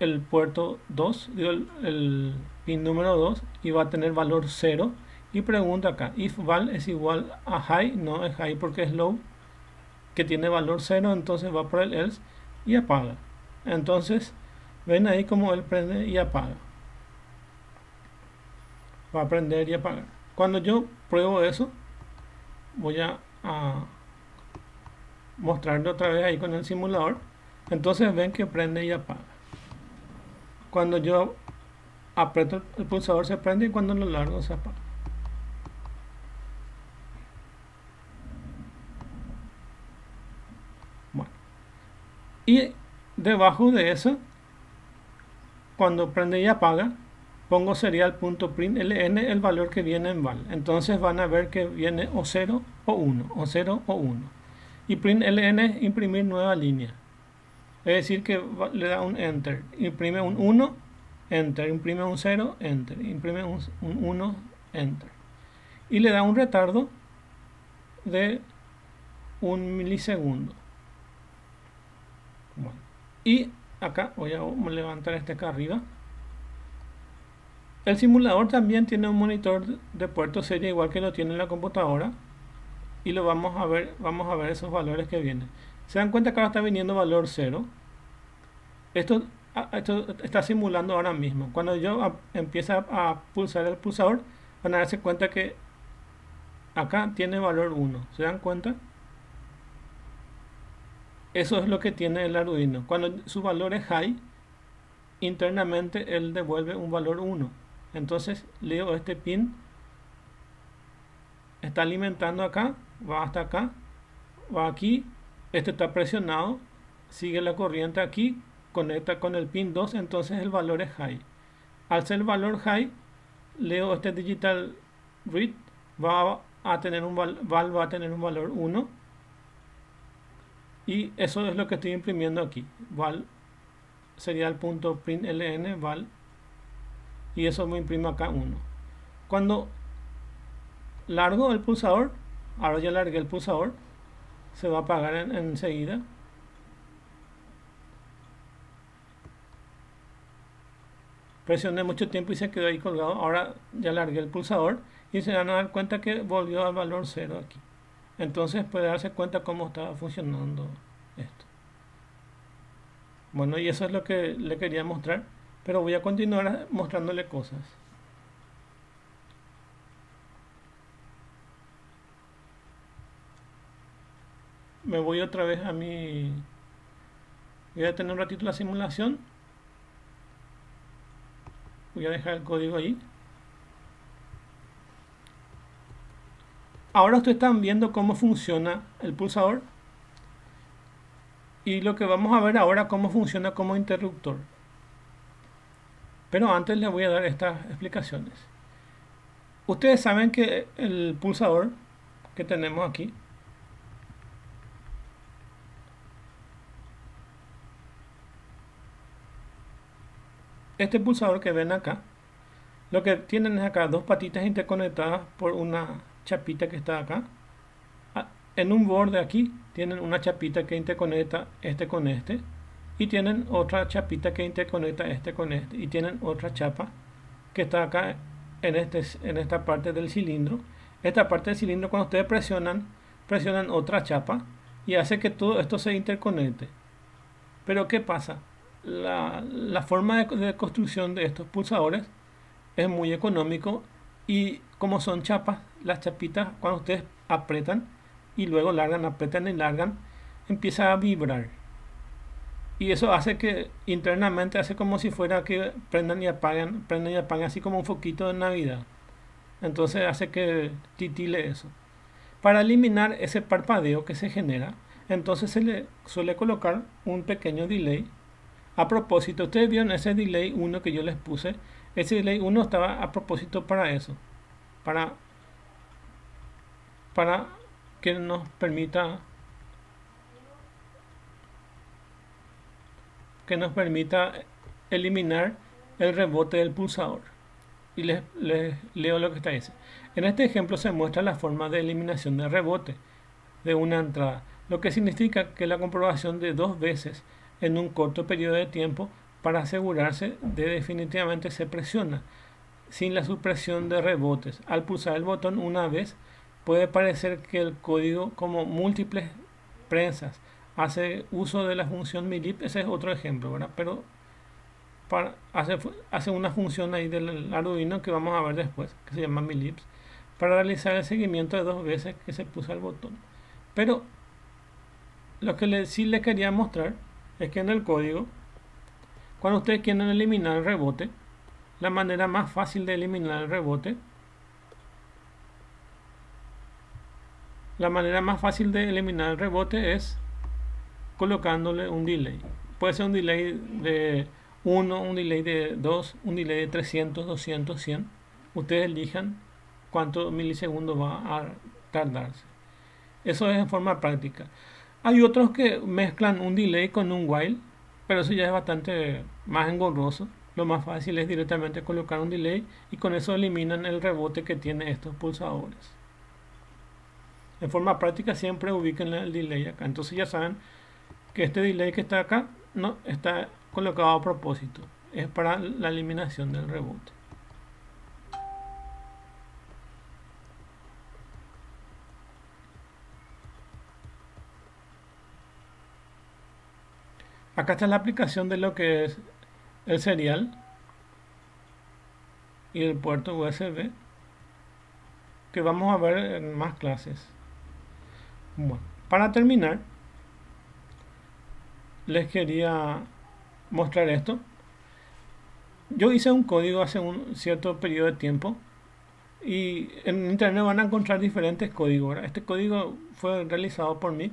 el puerto 2, digo el, pin número 2 y va a tener valor 0 y pregunta acá, if val es igual a high, no es high porque es low, que tiene valor 0, entonces va por el else y apaga. Entonces, ven ahí como él prende y apaga. Va a prender y apagar. Cuando yo pruebo eso, voy a, a mostrarlo otra vez ahí con el simulador. Entonces ven que prende y apaga. Cuando yo aprieto el pulsador se prende y cuando lo largo se apaga. Bueno. Y debajo de eso cuando prende y apaga pongo serial.println el valor que viene en val. Entonces van a ver que viene o 0 o 1 o 0 o 1 y println es imprimir nueva línea. Es decir que le da un enter. Imprime un 1 enter. Imprime un 0 enter. Imprime un, 1 enter. Y le da un retardo de un milisegundo. y acá voy a levantar este acá arriba. El simulador también tiene un monitor de puerto serie igual que lo tiene en la computadora y lo vamos a ver, vamos a ver esos valores que vienen. Se dan cuenta que ahora está viniendo valor 0. Esto, ah, esto está simulando ahora mismo. Cuando yo empiezo a pulsar el pulsador, van a darse cuenta que acá tiene valor 1. ¿Se dan cuenta? Eso es lo que tiene el Arduino. Cuando su valor es high, internamente él devuelve un valor 1. Entonces leo este pin, está alimentando acá, va hasta acá, va aquí, este está presionado, sigue la corriente aquí, conecta con el pin 2, entonces el valor es high. Al ser el valor high, leo este digital read, va a tener un val, va a tener un valor 1 y eso es lo que estoy imprimiendo aquí. Val sería el punto print ln val y eso me imprime acá 1. Cuando largo el pulsador, ahora ya largué el pulsador, se va a apagar enseguida. Presioné mucho tiempo y se quedó ahí colgado. Ahora ya largué el pulsador y se van a dar cuenta que volvió al valor 0 aquí. Entonces puede darse cuenta cómo estaba funcionando esto. Bueno, y eso es lo que le quería mostrar, pero voy a continuar mostrándole cosas. Me voy otra vez a mi... Voy a tener un ratito la simulación. Voy a dejar el código ahí. Ahora ustedes están viendo cómo funciona el pulsador y lo que vamos a ver ahora cómo funciona como interruptor. Pero antes les voy a dar estas explicaciones. Ustedes saben que el pulsador que tenemos aquí este pulsador que ven acá lo que tienen es acá dos patitas interconectadas por una chapita que está acá. Ah, en un borde aquí tienen una chapita que interconecta este con este. Y tienen otra chapita que interconecta este con este. Y tienen otra chapa que está acá en, este, en esta parte del cilindro. Esta parte del cilindro cuando ustedes presionan, presionan otra chapa y hace que todo esto se interconecte. Pero ¿qué pasa? La, la forma de, de construcción de estos pulsadores es muy económico y como son chapas, las chapitas cuando ustedes apretan y luego largan, apretan y largan, empieza a vibrar. Y eso hace que internamente hace como si fuera que prendan y apagan, prendan y apagan así como un foquito de Navidad. Entonces hace que titile eso. Para eliminar ese parpadeo que se genera, entonces se le suele colocar un pequeño delay. A propósito, ustedes vieron ese delay 1 que yo les puse. Ese delay 1 estaba a propósito para eso para, para que nos permita que nos permita eliminar el rebote del pulsador. Y les, leo lo que está diciendo. En este ejemplo se muestra la forma de eliminación de rebote de una entrada, lo que significa que la comprobación de dos veces en un corto periodo de tiempo para asegurarse de definitivamente se presiona sin la supresión de rebotes. Al pulsar el botón una vez, puede parecer que el código como múltiples prensas hace uso de la función milip, ese es otro ejemplo, ¿verdad? Pero para, hace, hace una función ahí del Arduino que vamos a ver después, que se llama milips, para realizar el seguimiento de dos veces que se puso el botón. Pero lo que le, sí le quería mostrar es que en el código, cuando ustedes quieren eliminar el rebote, la manera más fácil de eliminar el rebote. La manera más fácil de eliminar el rebote es colocándole un delay. Puede ser un delay de 1, un delay de 2, un delay de 300, 200, 100. Ustedes elijan cuántos milisegundos va a tardarse. Eso es en forma práctica. Hay otros que mezclan un delay con un while, pero eso ya es bastante más engorroso lo más fácil es directamente colocar un delay y con eso eliminan el rebote que tiene estos pulsadores. En forma práctica siempre ubiquen el delay acá. Entonces ya saben que este delay que está acá no está colocado a propósito. Es para la eliminación del rebote. Acá está la aplicación de lo que es el serial y el puerto USB que vamos a ver en más clases. Bueno, para terminar, les quería mostrar esto. Yo hice un código hace un cierto periodo de tiempo y en internet van a encontrar diferentes códigos. Este código fue realizado por mí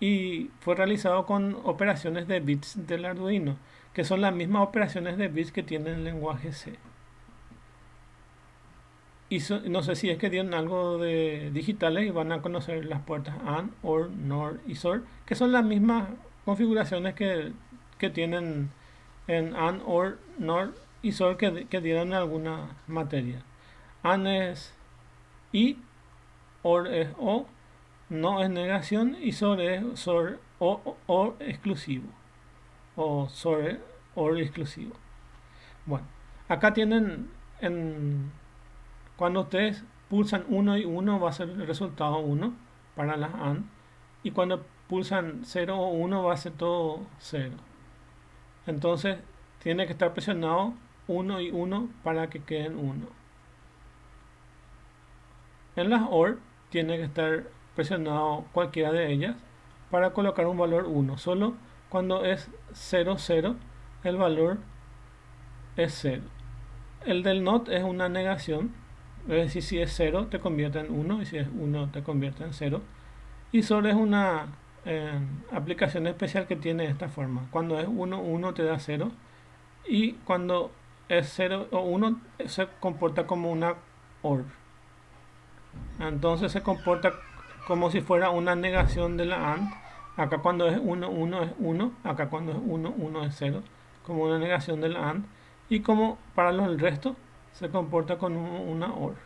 y fue realizado con operaciones de bits del Arduino, que son las mismas operaciones de bits que tiene el lenguaje C. No sé si es que tienen algo de digitales y van a conocer las puertas AND, OR, NOR y SOR, que son las mismas configuraciones que, que tienen en AND, OR, NOR y SOR que, que dieron alguna materia. AND es I, OR es O, no es negación y sobre es sobre o, exclusivo o sobre o exclusivo bueno acá tienen en cuando ustedes pulsan 1 y 1 va a ser el resultado 1 para las AND y cuando pulsan 0 o 1 va a ser todo 0 entonces tiene que estar presionado 1 y 1 para que queden 1 en las OR tiene que estar presionado cualquiera de ellas para colocar un valor 1. Solo cuando es 0, 0, el valor es 0. El del not es una negación, es decir, si es 0 te convierte en 1 y si es 1 te convierte en 0. Y solo es una eh, aplicación especial que tiene esta forma. Cuando es 1, 1 te da 0 y cuando es 0 o 1 se comporta como una OR. Entonces se comporta como si fuera una negación de la AND. Acá cuando es 1, 1 es 1. Acá cuando es 1, 1 es 0. Como una negación de la AND. Y como para los, el resto se comporta con una OR.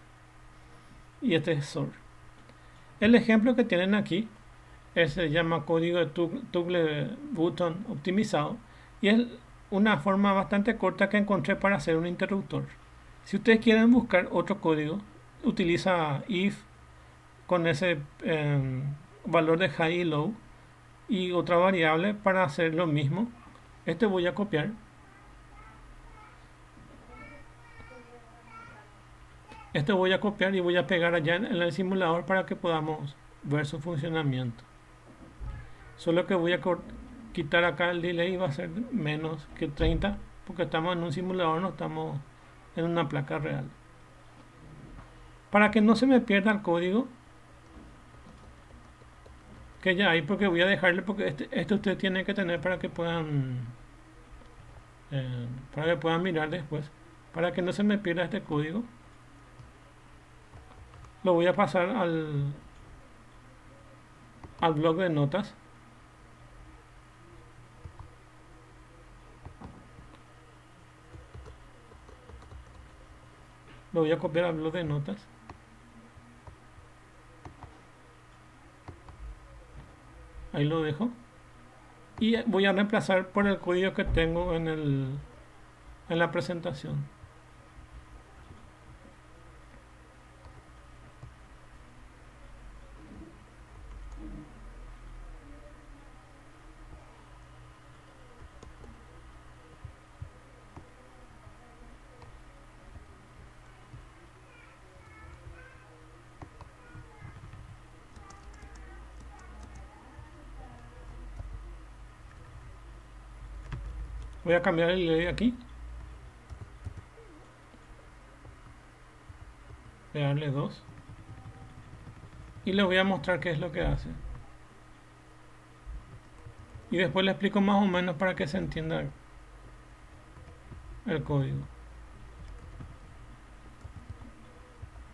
Y este es SOR. El ejemplo que tienen aquí se llama código de toggle button optimizado. Y es una forma bastante corta que encontré para hacer un interruptor. Si ustedes quieren buscar otro código, utiliza if con ese em, valor de high y low y otra variable para hacer lo mismo este voy a copiar este voy a copiar y voy a pegar allá en el simulador para que podamos ver su funcionamiento solo que voy a quitar acá el delay va a ser menos que 30 porque estamos en un simulador no estamos en una placa real. Para que no se me pierda el código que ya hay porque voy a dejarle porque este, esto usted tiene que tener para que puedan eh, para que puedan mirar después. Para que no se me pierda este código lo voy a pasar al al blog de notas lo voy a copiar al blog de notas. Ahí lo dejo. Y voy a reemplazar por el código que tengo en, el, en la presentación Voy a cambiar el delay aquí. Voy a darle 2. Y le voy a mostrar qué es lo que hace. Y después le explico más o menos para que se entienda el código.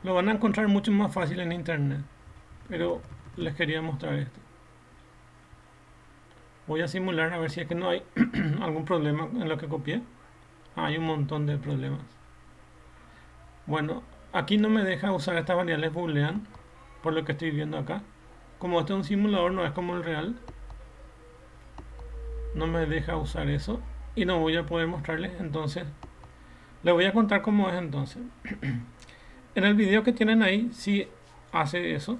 Lo van a encontrar mucho más fácil en internet. Pero les quería mostrar esto. Voy a simular a ver si es que no hay algún problema en lo que copié. Hay un montón de problemas. Bueno, aquí no me deja usar estas variables boolean, por lo que estoy viendo acá. Como este es un simulador, no es como el real. No me deja usar eso. Y no voy a poder mostrarles, entonces... Les voy a contar cómo es entonces. en el video que tienen ahí, si hace eso.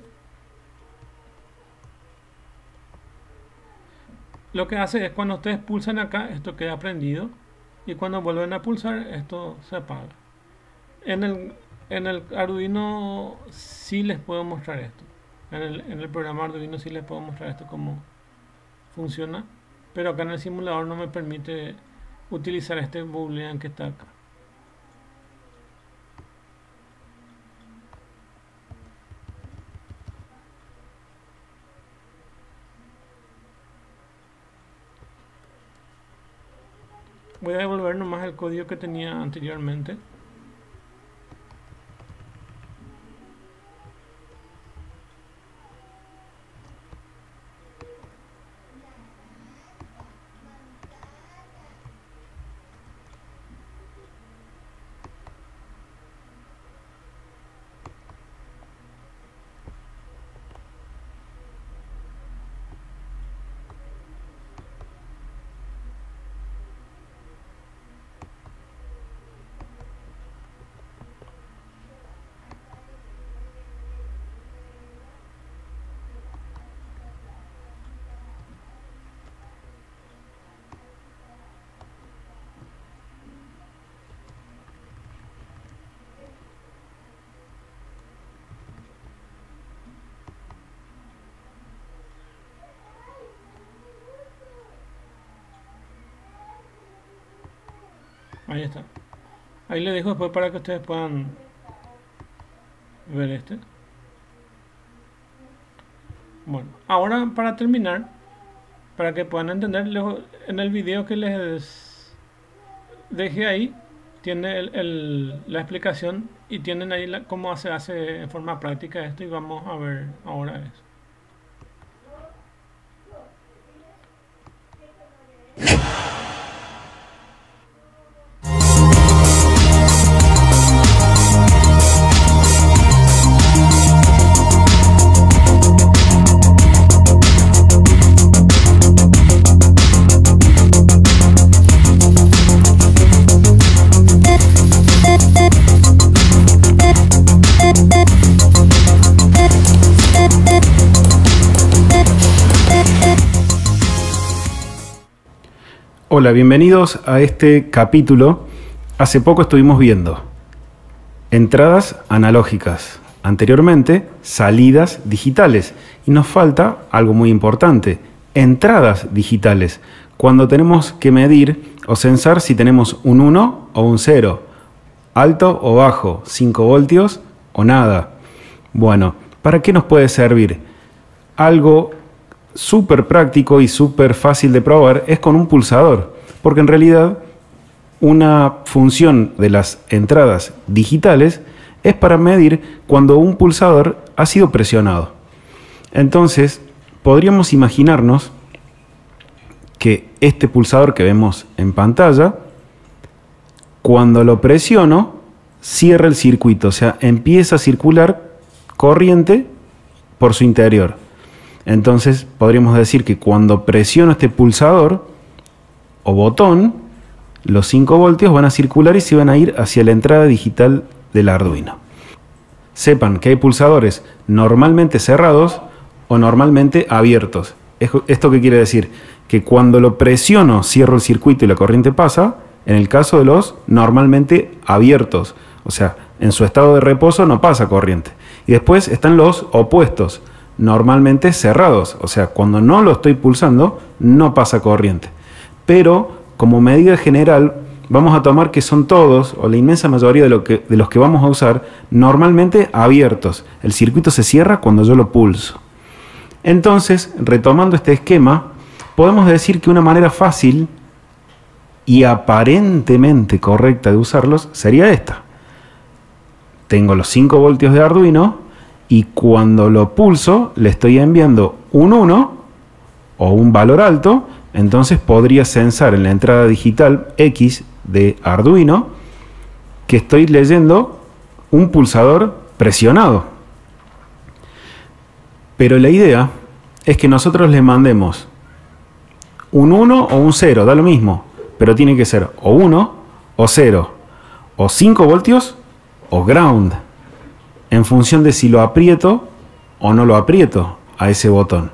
Lo que hace es cuando ustedes pulsan acá, esto queda prendido. Y cuando vuelven a pulsar, esto se apaga. En el, en el Arduino sí les puedo mostrar esto. En el, en el programa Arduino sí les puedo mostrar esto cómo funciona. Pero acá en el simulador no me permite utilizar este boolean que está acá. Voy a devolver nomás el código que tenía anteriormente. Ahí está. Ahí le dejo después para que ustedes puedan ver este. Bueno, ahora para terminar, para que puedan entender, en el video que les dejé ahí, tiene la explicación y tienen ahí cómo se hace en forma práctica esto y vamos a ver ahora eso. Hola, bienvenidos a este capítulo. Hace poco estuvimos viendo entradas analógicas, anteriormente salidas digitales y nos falta algo muy importante, entradas digitales, cuando tenemos que medir o censar si tenemos un 1 o un 0, alto o bajo, 5 voltios o nada. Bueno, ¿para qué nos puede servir? Algo súper práctico y súper fácil de probar es con un pulsador, porque en realidad una función de las entradas digitales es para medir cuando un pulsador ha sido presionado. Entonces, podríamos imaginarnos que este pulsador que vemos en pantalla, cuando lo presiono, cierra el circuito, o sea, empieza a circular corriente por su interior. Entonces podríamos decir que cuando presiono este pulsador o botón, los 5 voltios van a circular y se van a ir hacia la entrada digital del Arduino. Sepan que hay pulsadores normalmente cerrados o normalmente abiertos. ¿Esto qué quiere decir? Que cuando lo presiono cierro el circuito y la corriente pasa, en el caso de los normalmente abiertos, o sea, en su estado de reposo no pasa corriente. Y después están los opuestos, normalmente cerrados, o sea, cuando no lo estoy pulsando no pasa corriente. Pero como medida general vamos a tomar que son todos o la inmensa mayoría de, lo que, de los que vamos a usar normalmente abiertos. El circuito se cierra cuando yo lo pulso. Entonces, retomando este esquema, podemos decir que una manera fácil y aparentemente correcta de usarlos sería esta. Tengo los 5 voltios de Arduino, y cuando lo pulso le estoy enviando un 1 o un valor alto, entonces podría censar en la entrada digital X de Arduino que estoy leyendo un pulsador presionado. Pero la idea es que nosotros le mandemos un 1 o un 0, da lo mismo, pero tiene que ser o 1 o 0, o 5 voltios o ground, en función de si lo aprieto o no lo aprieto a ese botón.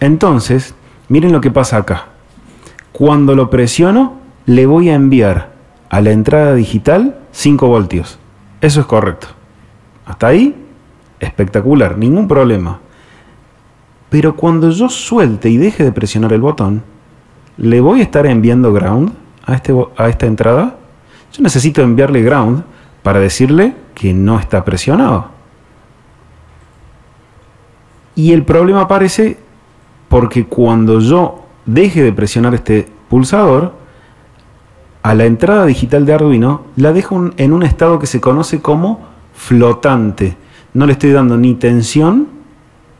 Entonces, miren lo que pasa acá. Cuando lo presiono, le voy a enviar a la entrada digital 5 voltios. Eso es correcto. Hasta ahí, espectacular, ningún problema. Pero cuando yo suelte y deje de presionar el botón, ¿le voy a estar enviando ground a, este, a esta entrada? Yo necesito enviarle ground para decirle que no está presionado. Y el problema aparece porque cuando yo deje de presionar este pulsador, a la entrada digital de Arduino la dejo en un estado que se conoce como flotante. No le estoy dando ni tensión,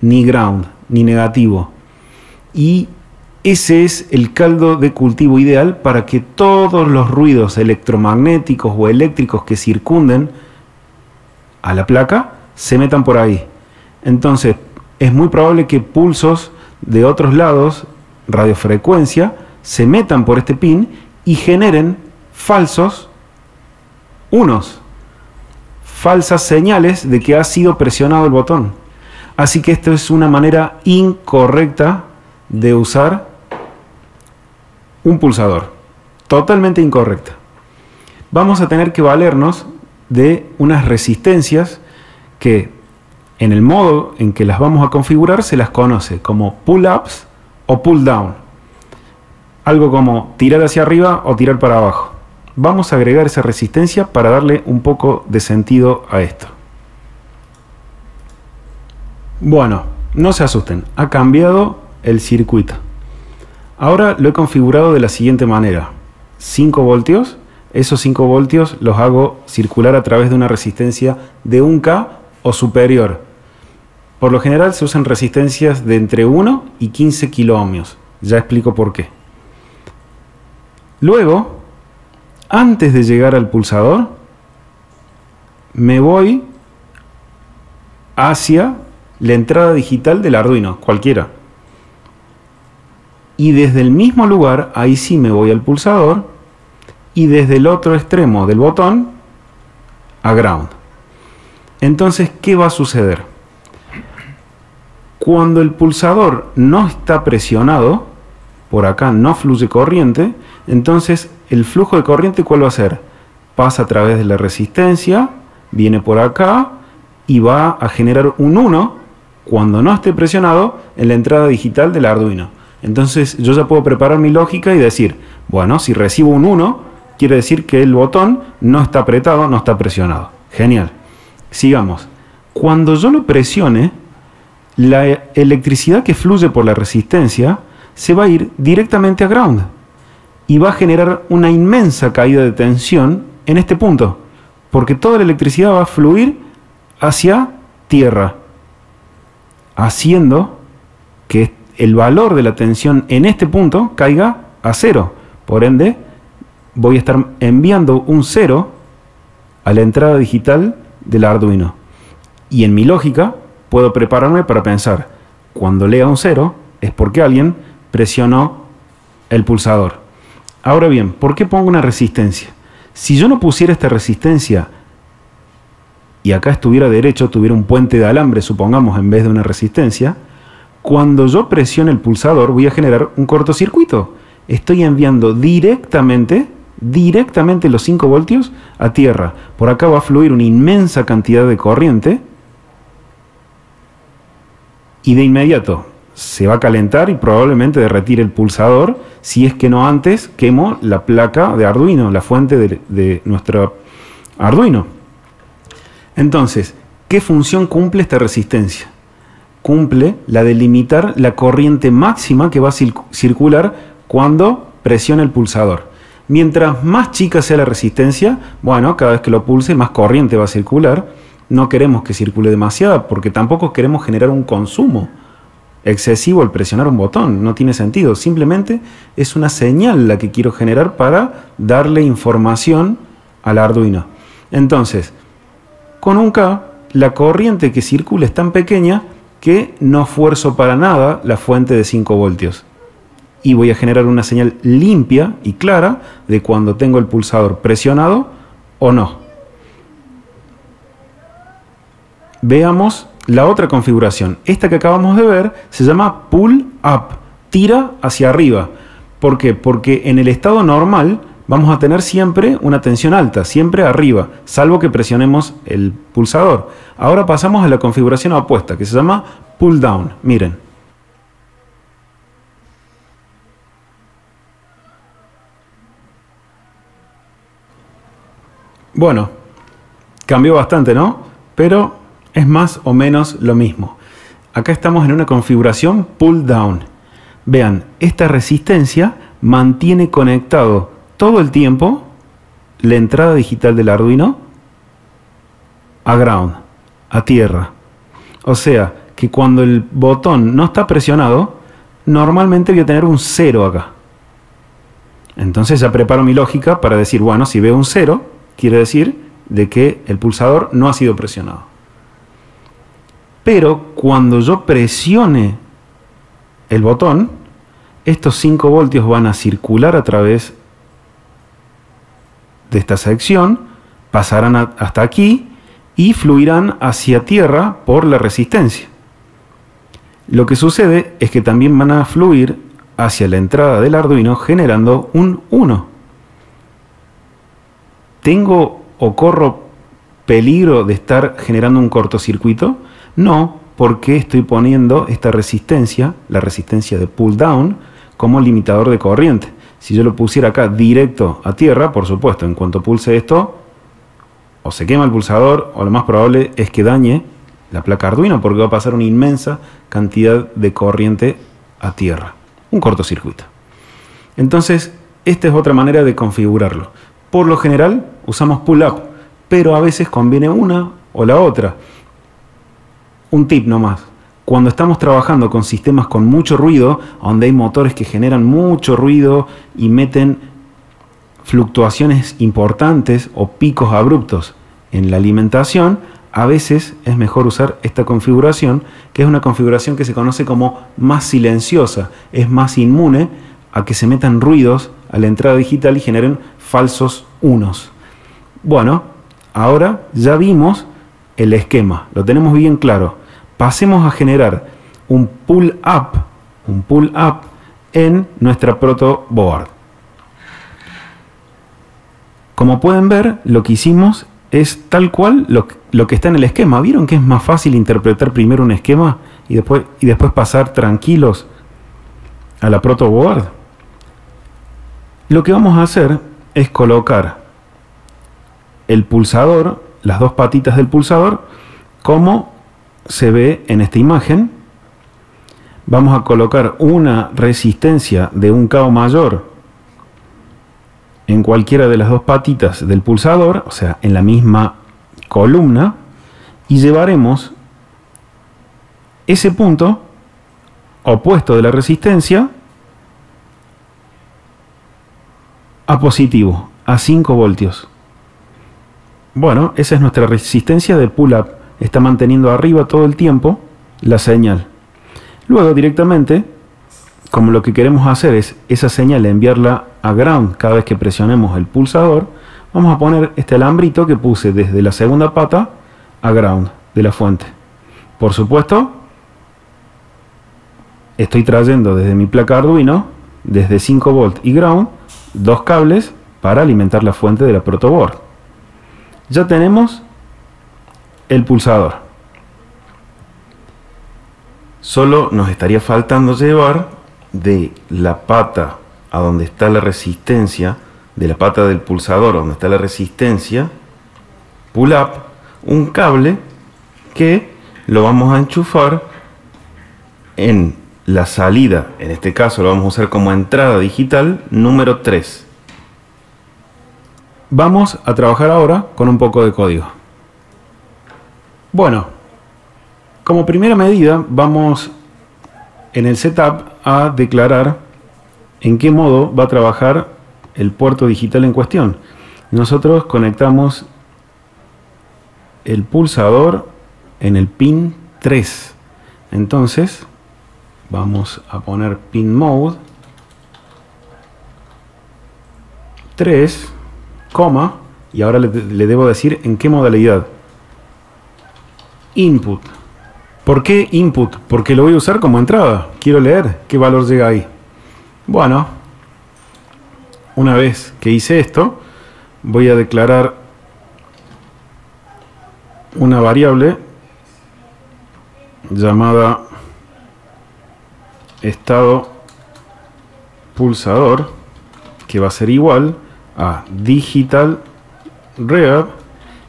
ni ground, ni negativo. Y ese es el caldo de cultivo ideal para que todos los ruidos electromagnéticos o eléctricos que circunden a la placa se metan por ahí. Entonces, es muy probable que pulsos de otros lados, radiofrecuencia, se metan por este pin y generen falsos unos, falsas señales de que ha sido presionado el botón. Así que esto es una manera incorrecta de usar un pulsador. Totalmente incorrecta. Vamos a tener que valernos de unas resistencias que en el modo en que las vamos a configurar se las conoce como pull-ups o pull-down. Algo como tirar hacia arriba o tirar para abajo. Vamos a agregar esa resistencia para darle un poco de sentido a esto. Bueno, no se asusten, ha cambiado el circuito. Ahora lo he configurado de la siguiente manera. 5 voltios, esos 5 voltios los hago circular a través de una resistencia de 1K o superior. Por lo general se usan resistencias de entre 1 y 15 kiloohmios. Ya explico por qué. Luego, antes de llegar al pulsador, me voy hacia la entrada digital del Arduino, cualquiera. Y desde el mismo lugar, ahí sí me voy al pulsador y desde el otro extremo del botón a ground. Entonces, ¿qué va a suceder? Cuando el pulsador no está presionado, por acá no fluye corriente, entonces el flujo de corriente ¿cuál va a ser? Pasa a través de la resistencia, viene por acá y va a generar un 1 cuando no esté presionado en la entrada digital del Arduino. Entonces yo ya puedo preparar mi lógica y decir, bueno, si recibo un 1, quiere decir que el botón no está apretado, no está presionado. Genial. Sigamos. Cuando yo lo presione, la electricidad que fluye por la resistencia se va a ir directamente a ground y va a generar una inmensa caída de tensión en este punto, porque toda la electricidad va a fluir hacia tierra haciendo que el valor de la tensión en este punto caiga a cero. Por ende, voy a estar enviando un cero a la entrada digital del Arduino. Y en mi lógica, puedo prepararme para pensar, cuando lea un cero, es porque alguien presionó el pulsador. Ahora bien, ¿por qué pongo una resistencia? Si yo no pusiera esta resistencia y acá estuviera derecho, tuviera un puente de alambre, supongamos, en vez de una resistencia, cuando yo presione el pulsador voy a generar un cortocircuito. Estoy enviando directamente, directamente los 5 voltios a tierra. Por acá va a fluir una inmensa cantidad de corriente y de inmediato se va a calentar y probablemente derretir el pulsador si es que no antes quemo la placa de Arduino, la fuente de, de nuestro Arduino. Entonces, ¿qué función cumple esta resistencia? Cumple la de limitar la corriente máxima que va a circular cuando presiona el pulsador. Mientras más chica sea la resistencia, bueno, cada vez que lo pulse, más corriente va a circular. No queremos que circule demasiada porque tampoco queremos generar un consumo excesivo el presionar un botón, no tiene sentido. Simplemente es una señal la que quiero generar para darle información al Arduino. Entonces, con un K, la corriente que circula es tan pequeña que no esfuerzo para nada la fuente de 5 voltios. Y voy a generar una señal limpia y clara de cuando tengo el pulsador presionado o no. Veamos la otra configuración. Esta que acabamos de ver se llama pull up, tira hacia arriba. ¿Por qué? Porque en el estado normal vamos a tener siempre una tensión alta, siempre arriba, salvo que presionemos el pulsador. Ahora pasamos a la configuración opuesta, que se llama pull down. Miren. Bueno, cambió bastante, ¿no? Pero es más o menos lo mismo. Acá estamos en una configuración pull down. Vean, esta resistencia mantiene conectado todo el tiempo la entrada digital del Arduino a ground, a tierra. O sea, que cuando el botón no está presionado, normalmente voy a tener un 0 acá. Entonces ya preparo mi lógica para decir, bueno, si veo un 0, quiere decir de que el pulsador no ha sido presionado. Pero cuando yo presione el botón, estos 5 voltios van a circular a través de esta sección, pasarán hasta aquí y fluirán hacia tierra por la resistencia. Lo que sucede es que también van a fluir hacia la entrada del Arduino generando un 1. ¿Tengo o corro peligro de estar generando un cortocircuito? No, porque estoy poniendo esta resistencia, la resistencia de pull down, como limitador de corriente. Si yo lo pusiera acá directo a tierra, por supuesto, en cuanto pulse esto, o se quema el pulsador, o lo más probable es que dañe la placa Arduino, porque va a pasar una inmensa cantidad de corriente a tierra. Un cortocircuito. Entonces, esta es otra manera de configurarlo. Por lo general, usamos pull-up, pero a veces conviene una o la otra. Un tip nomás. Cuando estamos trabajando con sistemas con mucho ruido, donde hay motores que generan mucho ruido y meten fluctuaciones importantes o picos abruptos en la alimentación, a veces es mejor usar esta configuración, que es una configuración que se conoce como más silenciosa, es más inmune a que se metan ruidos a la entrada digital y generen falsos unos. Bueno, ahora ya vimos el esquema, lo tenemos bien claro pasemos a generar un pull up, un pull up en nuestra proto board. Como pueden ver, lo que hicimos es tal cual lo, que está en el esquema. ¿Vieron que es más fácil interpretar primero un esquema y después, y después pasar tranquilos a la proto board? Lo que vamos a hacer es colocar el pulsador, las dos patitas del pulsador, como se ve en esta imagen. Vamos a colocar una resistencia de un K mayor en cualquiera de las dos patitas del pulsador, o sea, en la misma columna, y llevaremos ese punto opuesto de la resistencia a positivo, a 5 voltios. Bueno, esa es nuestra resistencia de pull-up está manteniendo arriba todo el tiempo la señal. Luego directamente, como lo que queremos hacer es esa señal enviarla a ground cada vez que presionemos el pulsador, vamos a poner este alambrito que puse desde la segunda pata a ground de la fuente. Por supuesto, estoy trayendo desde mi placa Arduino, desde 5 volt y ground, dos cables para alimentar la fuente de la protoboard. Ya tenemos el pulsador. Solo nos estaría faltando llevar de la pata a donde está la resistencia, de la pata del pulsador donde está la resistencia, pull up, un cable que lo vamos a enchufar en la salida, en este caso lo vamos a usar como entrada digital número 3. Vamos a trabajar ahora con un poco de código. Bueno, como primera medida vamos en el setup a declarar en qué modo va a trabajar el puerto digital en cuestión. Nosotros conectamos el pulsador en el pin 3. Entonces, vamos a poner pin mode 3, coma, y ahora le, le debo decir en qué modalidad. Input. ¿Por qué input? Porque lo voy a usar como entrada. Quiero leer qué valor llega ahí. Bueno, una vez que hice esto, voy a declarar una variable llamada estado pulsador que va a ser igual a digital read.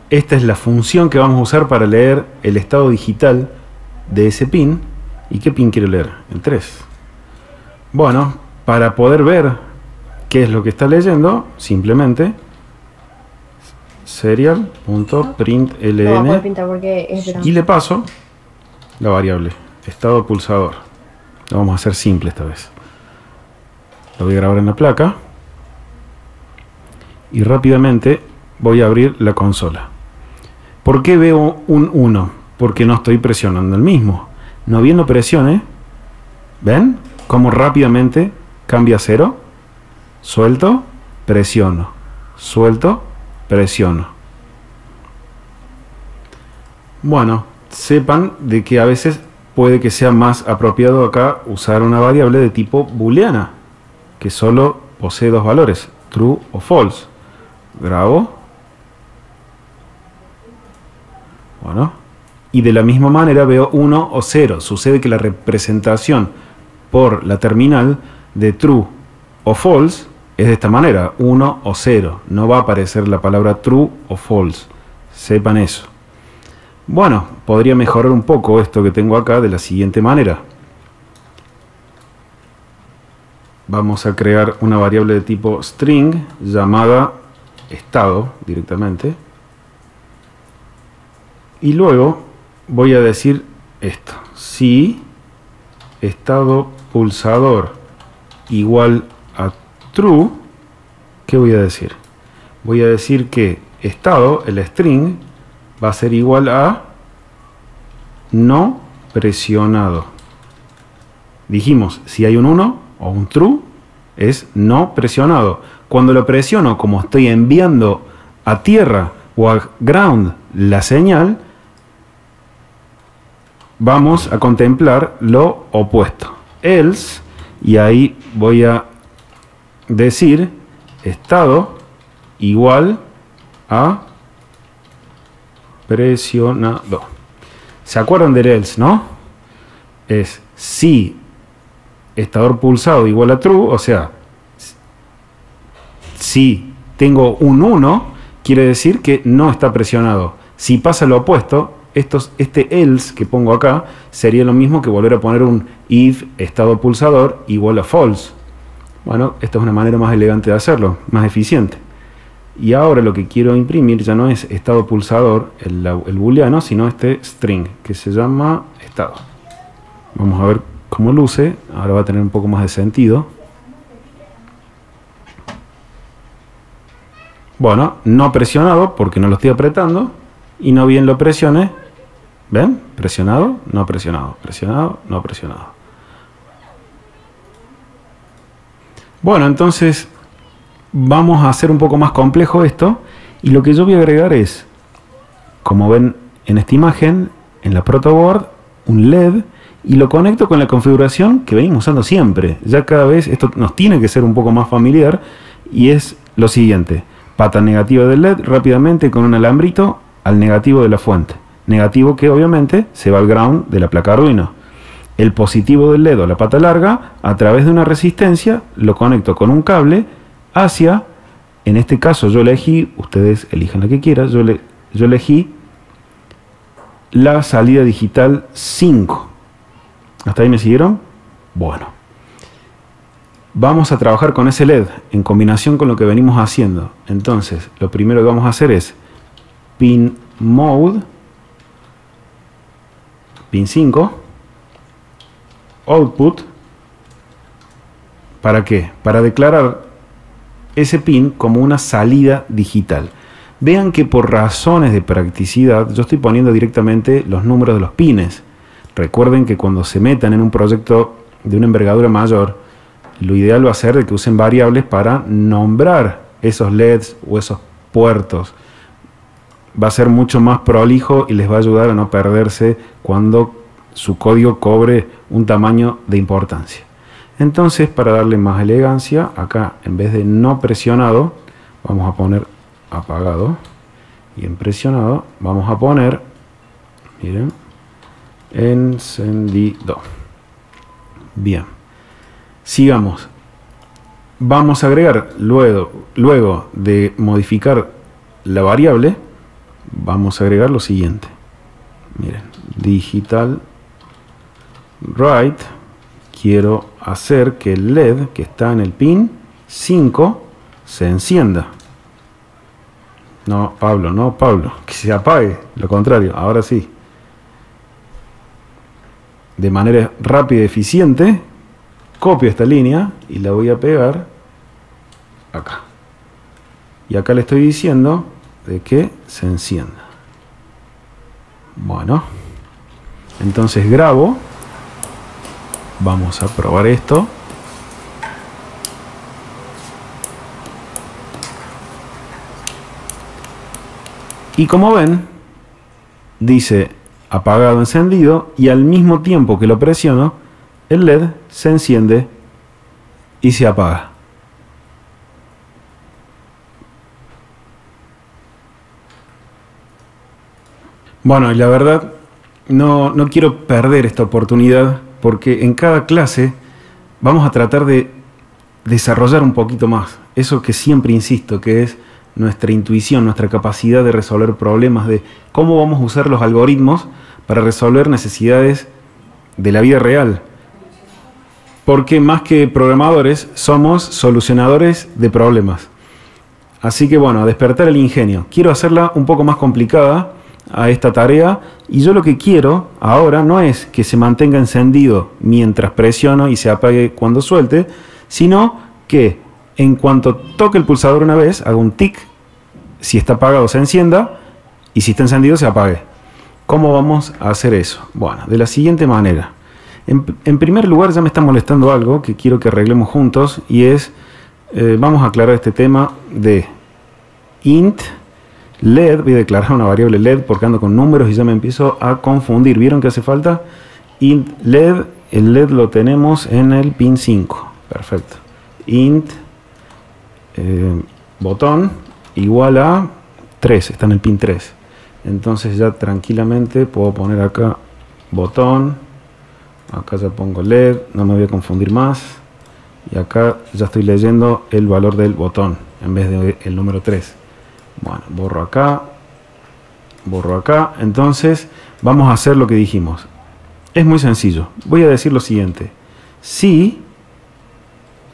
Esta es la función que vamos a usar para leer el estado digital de ese pin. ¿Y qué pin quiero leer? El 3. Bueno, para poder ver qué es lo que está leyendo, simplemente serial.println y le paso la variable estado pulsador. Lo vamos a hacer simple esta vez. Lo voy a grabar en la placa y rápidamente voy a abrir la consola. ¿Por qué veo un 1? Porque no estoy presionando el mismo. No bien lo presione, ¿ven? Cómo rápidamente cambia a cero, suelto, presiono, suelto, presiono. Bueno, sepan de que a veces puede que sea más apropiado acá usar una variable de tipo booleana, que solo posee dos valores, true o false. Grabo. Bueno. Y de la misma manera veo 1 o 0. Sucede que la representación por la terminal de true o false es de esta manera, 1 o 0. No va a aparecer la palabra true o false. Sepan eso. Bueno, podría mejorar un poco esto que tengo acá de la siguiente manera. Vamos a crear una variable de tipo string llamada estado directamente. Y luego voy a decir esto. Si estado pulsador igual a true, ¿qué voy a decir? Voy a decir que estado, el string, va a ser igual a no presionado. Dijimos, si hay un 1 o un true, es no presionado. Cuando lo presiono, como estoy enviando a tierra o a ground la señal, vamos a contemplar lo opuesto. Else y ahí voy a decir estado igual a presionado. ¿Se acuerdan del else, no? Es si estador pulsado igual a true, o sea, si tengo un 1, quiere decir que no está presionado. Si pasa lo opuesto, este else que pongo acá sería lo mismo que volver a poner un if estado pulsador igual a false. Bueno, esta es una manera más elegante de hacerlo, más eficiente. Y ahora lo que quiero imprimir ya no es estado pulsador, el, el booleano, sino este string, que se llama estado. Vamos a ver cómo luce, ahora va a tener un poco más de sentido. Bueno, no presionado porque no lo estoy apretando y no bien lo presione, ¿ven? Presionado, no presionado, presionado, no presionado. Bueno, entonces vamos a hacer un poco más complejo esto y lo que yo voy a agregar es, como ven en esta imagen, en la protoboard, un LED y lo conecto con la configuración que venimos usando siempre. Ya cada vez esto nos tiene que ser un poco más familiar y es lo siguiente. Pata negativa del LED rápidamente con un alambrito al negativo de la fuente. Negativo que obviamente se va al ground de la placa Arduino el positivo del LED o la pata larga, a través de una resistencia, lo conecto con un cable hacia, en este caso yo elegí, ustedes elijan la que quieran, yo, le, yo elegí la salida digital 5. ¿Hasta ahí me siguieron? Bueno. Vamos a trabajar con ese LED en combinación con lo que venimos haciendo. Entonces, lo primero que vamos a hacer es pin mode, pin 5, output. ¿Para qué? Para declarar ese pin como una salida digital. Vean que por razones de practicidad yo estoy poniendo directamente los números de los pines. Recuerden que cuando se metan en un proyecto de una envergadura mayor, lo ideal va a ser que usen variables para nombrar esos LEDs o esos puertos. Va a ser mucho más prolijo y les va a ayudar a no perderse cuando su código cobre un tamaño de importancia. Entonces, para darle más elegancia, acá en vez de no presionado, vamos a poner apagado y en presionado vamos a poner miren encendido bien sigamos vamos a agregar luego luego de modificar la variable vamos a agregar lo siguiente miren digital right quiero hacer que el led que está en el pin 5 se encienda no, Pablo, no, Pablo. Que se apague. Lo contrario, ahora sí. De manera rápida y eficiente, copio esta línea y la voy a pegar acá. Y acá le estoy diciendo de que se encienda. Bueno, entonces grabo. Vamos a probar esto. Y como ven, dice apagado encendido y al mismo tiempo que lo presiono, el LED se enciende y se apaga. Bueno, y la verdad, no, no quiero perder esta oportunidad porque en cada clase vamos a tratar de desarrollar un poquito más eso que siempre insisto, que es nuestra intuición, nuestra capacidad de resolver problemas, de cómo vamos a usar los algoritmos para resolver necesidades de la vida real. Porque más que programadores, somos solucionadores de problemas. Así que bueno, despertar el ingenio. Quiero hacerla un poco más complicada a esta tarea y yo lo que quiero ahora no es que se mantenga encendido mientras presiono y se apague cuando suelte, sino que en cuanto toque el pulsador una vez, haga un tic si está apagado se encienda y si está encendido se apague. ¿Cómo vamos a hacer eso? Bueno, de la siguiente manera. En, primer lugar ya me está molestando algo que quiero que arreglemos juntos y es, eh, vamos a aclarar este tema de int led, voy a declarar una variable led porque ando con números y ya me empiezo a confundir. ¿Vieron que hace falta? int led, el led lo tenemos en el pin 5. Perfecto. int eh, botón igual a 3, está en el pin 3. Entonces ya tranquilamente puedo poner acá botón, acá ya pongo LED, no me voy a confundir más. Y acá ya estoy leyendo el valor del botón en vez de el número 3. Bueno, borro acá, borro acá. Entonces vamos a hacer lo que dijimos. Es muy sencillo. Voy a decir lo siguiente. Si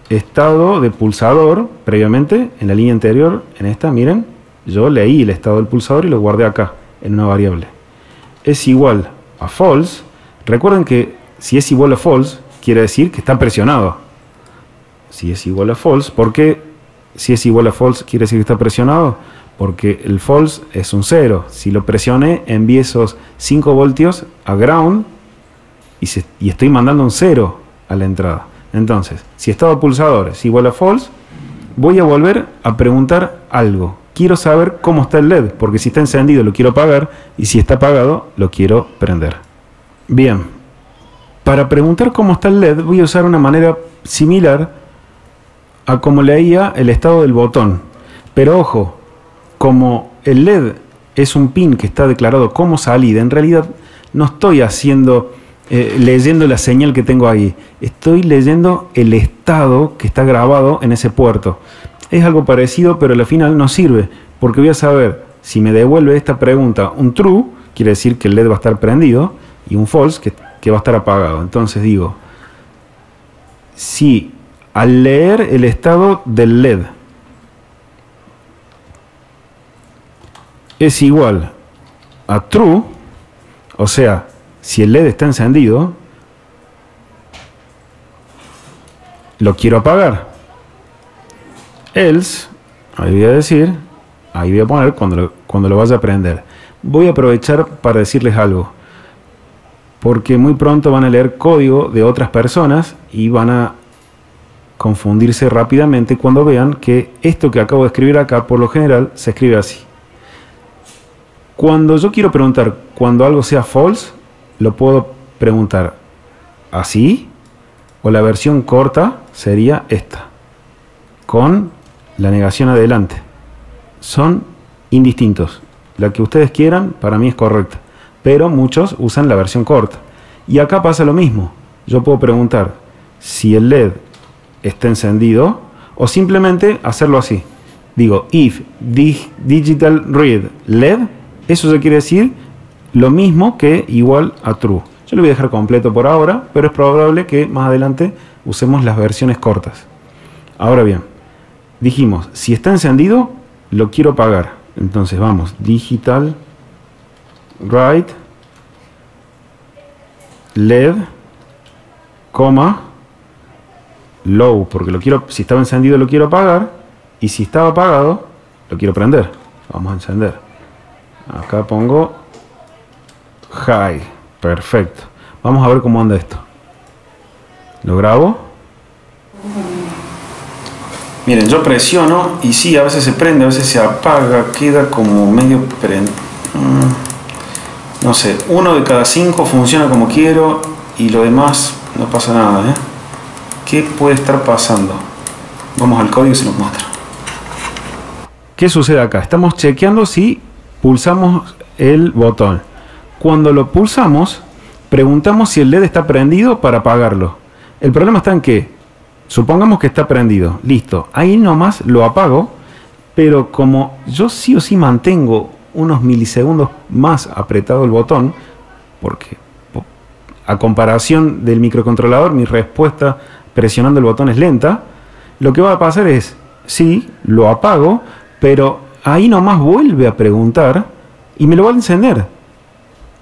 estado de pulsador previamente en la línea anterior, en esta, miren, yo leí el estado del pulsador y lo guardé acá en una variable. Es igual a false. Recuerden que si es igual a false, quiere decir que está presionado. Si es igual a false, ¿por qué si es igual a false quiere decir que está presionado? Porque el false es un 0. Si lo presioné, envío esos 5 voltios a ground y, estoy mandando un 0 a la entrada. Entonces, si estado pulsador es igual a false, voy a volver a preguntar algo. Quiero saber cómo está el LED, porque si está encendido lo quiero apagar y si está apagado lo quiero prender. Bien, para preguntar cómo está el LED voy a usar una manera similar a como leía el estado del botón. Pero ojo, como el LED es un pin que está declarado como salida, en realidad no estoy haciendo eh, leyendo la señal que tengo ahí. Estoy leyendo el estado que está grabado en ese puerto. Es algo parecido, pero al final no sirve, porque voy a saber si me devuelve esta pregunta un true, quiere decir que el LED va a estar prendido, y un false, que, que va a estar apagado. Entonces digo, si al leer el estado del LED es igual a true, o sea, si el LED está encendido, lo quiero apagar. Else, ahí voy a decir, ahí voy a poner cuando lo, cuando lo vaya a prender. Voy a aprovechar para decirles algo, porque muy pronto van a leer código de otras personas y van a confundirse rápidamente cuando vean que esto que acabo de escribir acá, por lo general, se escribe así. Cuando yo quiero preguntar cuando algo sea false, lo puedo preguntar así, o la versión corta sería esta, con la negación adelante. Son indistintos. La que ustedes quieran, para mí es correcta, pero muchos usan la versión corta. Y acá pasa lo mismo. Yo puedo preguntar si el LED está encendido o simplemente hacerlo así. Digo, if digital read LED, eso se quiere decir lo mismo que igual a true. Yo lo voy a dejar completo por ahora, pero es probable que más adelante usemos las versiones cortas. Ahora bien, dijimos, si está encendido, lo quiero apagar. Entonces vamos, digital write LED, coma, low, porque lo quiero, si estaba encendido lo quiero apagar, y si estaba apagado, lo quiero prender. Vamos a encender. Acá pongo high. Perfecto. Vamos a ver cómo anda esto. Lo grabo. Miren, yo presiono y sí, a veces se prende, a veces se apaga, queda como medio prend... No sé, uno de cada cinco funciona como quiero y lo demás no pasa nada. ¿eh? ¿Qué puede estar pasando? Vamos al código y se nos muestra. ¿Qué sucede acá? Estamos chequeando si pulsamos el botón. Cuando lo pulsamos, preguntamos si el LED está prendido para apagarlo. El problema está en que, supongamos que está prendido, listo, ahí nomás lo apago, pero como yo sí o sí mantengo unos milisegundos más apretado el botón, porque a comparación del microcontrolador mi respuesta presionando el botón es lenta, lo que va a pasar es, sí, lo apago, pero ahí nomás vuelve a preguntar y me lo va a encender.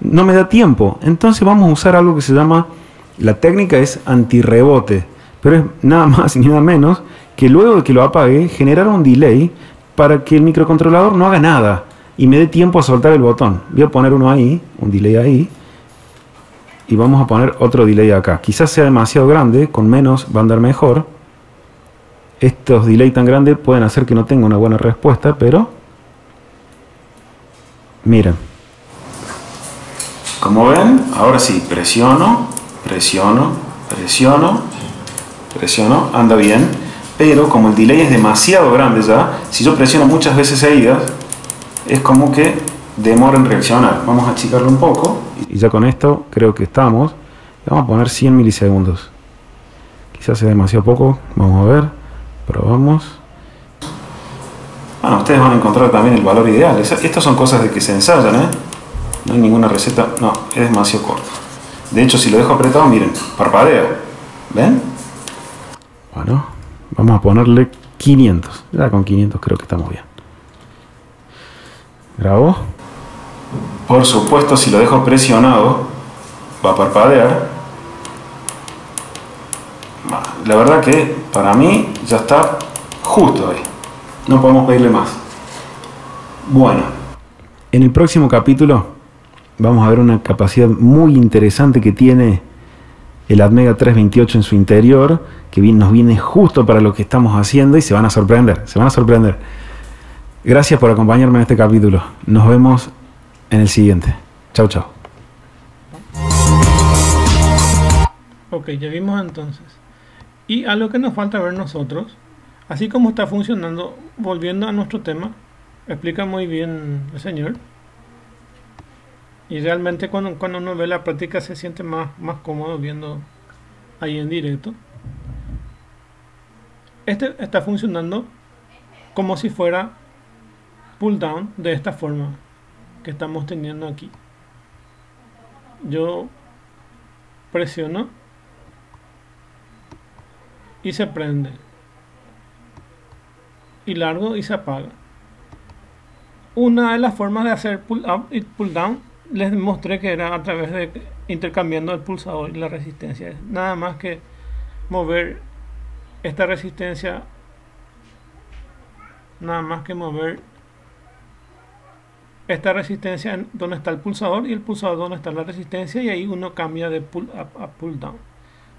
No me da tiempo. Entonces vamos a usar algo que se llama, la técnica es antirrebote, pero es nada más ni nada menos que luego de que lo apague, generar un delay para que el microcontrolador no haga nada y me dé tiempo a soltar el botón. Voy a poner uno ahí, un delay ahí, y vamos a poner otro delay acá. Quizás sea demasiado grande, con menos va a andar mejor. Estos delay tan grandes pueden hacer que no tenga una buena respuesta, pero miren. Como ven, ahora sí, presiono, presiono, presiono, presiono, anda bien. Pero como el delay es demasiado grande ya, si yo presiono muchas veces seguidas, es como que demora en reaccionar. Vamos a achicarlo un poco. Y ya con esto creo que estamos. Vamos a poner 100 milisegundos. Quizás sea demasiado poco. Vamos a ver. Probamos. Bueno, ustedes van a encontrar también el valor ideal. Estas son cosas de que se ensayan, ¿eh? No hay ninguna receta. No, es demasiado corto. De hecho, si lo dejo apretado, miren, parpadeo. ¿Ven? Bueno, vamos a ponerle 500. Ya con 500 creo que estamos bien. Grabo. Por supuesto, si lo dejo presionado, va a parpadear. La verdad que para mí ya está justo ahí. No podemos pedirle más. Bueno, en el próximo capítulo vamos a ver una capacidad muy interesante que tiene el Atmega 328 en su interior, que nos viene justo para lo que estamos haciendo y se van a sorprender, se van a sorprender. Gracias por acompañarme en este capítulo. Nos vemos en el siguiente. Chao, chao. Ok, ya vimos entonces. Y algo que nos falta ver nosotros, así como está funcionando, volviendo a nuestro tema, explica muy bien el señor. Y realmente cuando, cuando uno ve la práctica se siente más, más cómodo viendo ahí en directo. Este está funcionando como si fuera pull down de esta forma que estamos teniendo aquí. Yo presiono y se prende. Y largo y se apaga. Una de las formas de hacer pull up y pull down les mostré que era a través de intercambiando el pulsador y la resistencia. Nada más que mover esta resistencia nada más que mover esta resistencia en donde está el pulsador y el pulsador donde está la resistencia y ahí uno cambia de pull up a pull down.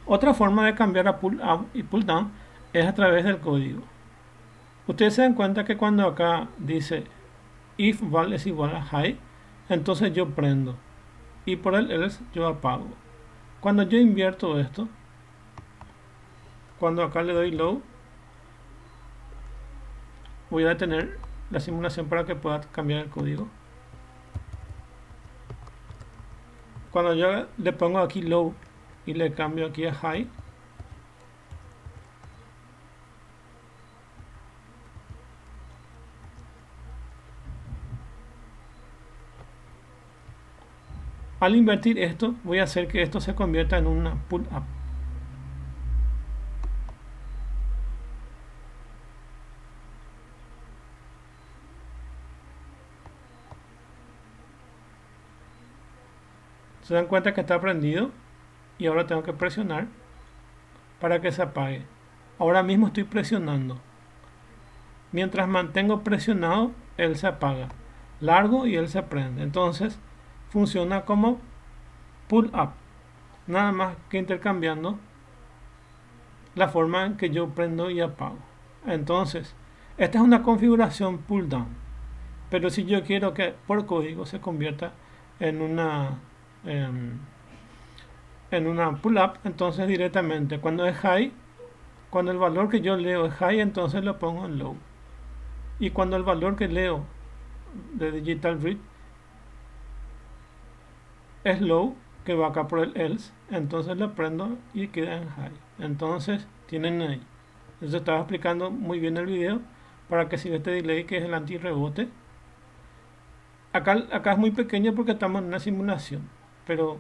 Otra forma de cambiar a pull up y pull down es a través del código. Ustedes se dan cuenta que cuando acá dice if val es igual a high, entonces yo prendo y por el else yo apago. Cuando yo invierto esto, cuando acá le doy low, voy a detener la simulación para que pueda cambiar el código. Cuando yo le pongo aquí low y le cambio aquí a high, al invertir esto voy a hacer que esto se convierta en una pull up se dan cuenta que está prendido y ahora tengo que presionar para que se apague. Ahora mismo estoy presionando. Mientras mantengo presionado él se apaga. Largo y él se prende. Entonces funciona como pull up. Nada más que intercambiando la forma en que yo prendo y apago. Entonces esta es una configuración pull down. Pero si yo quiero que por código se convierta en una en, una pull up entonces directamente cuando es high cuando el valor que yo leo es high entonces lo pongo en low. Y cuando el valor que leo de digital read es low que va acá por el else entonces lo prendo y queda en high. Entonces tienen ahí. Eso estaba explicando muy bien el video para que siga este delay que es el anti rebote acá, acá es muy pequeño porque estamos en una simulación pero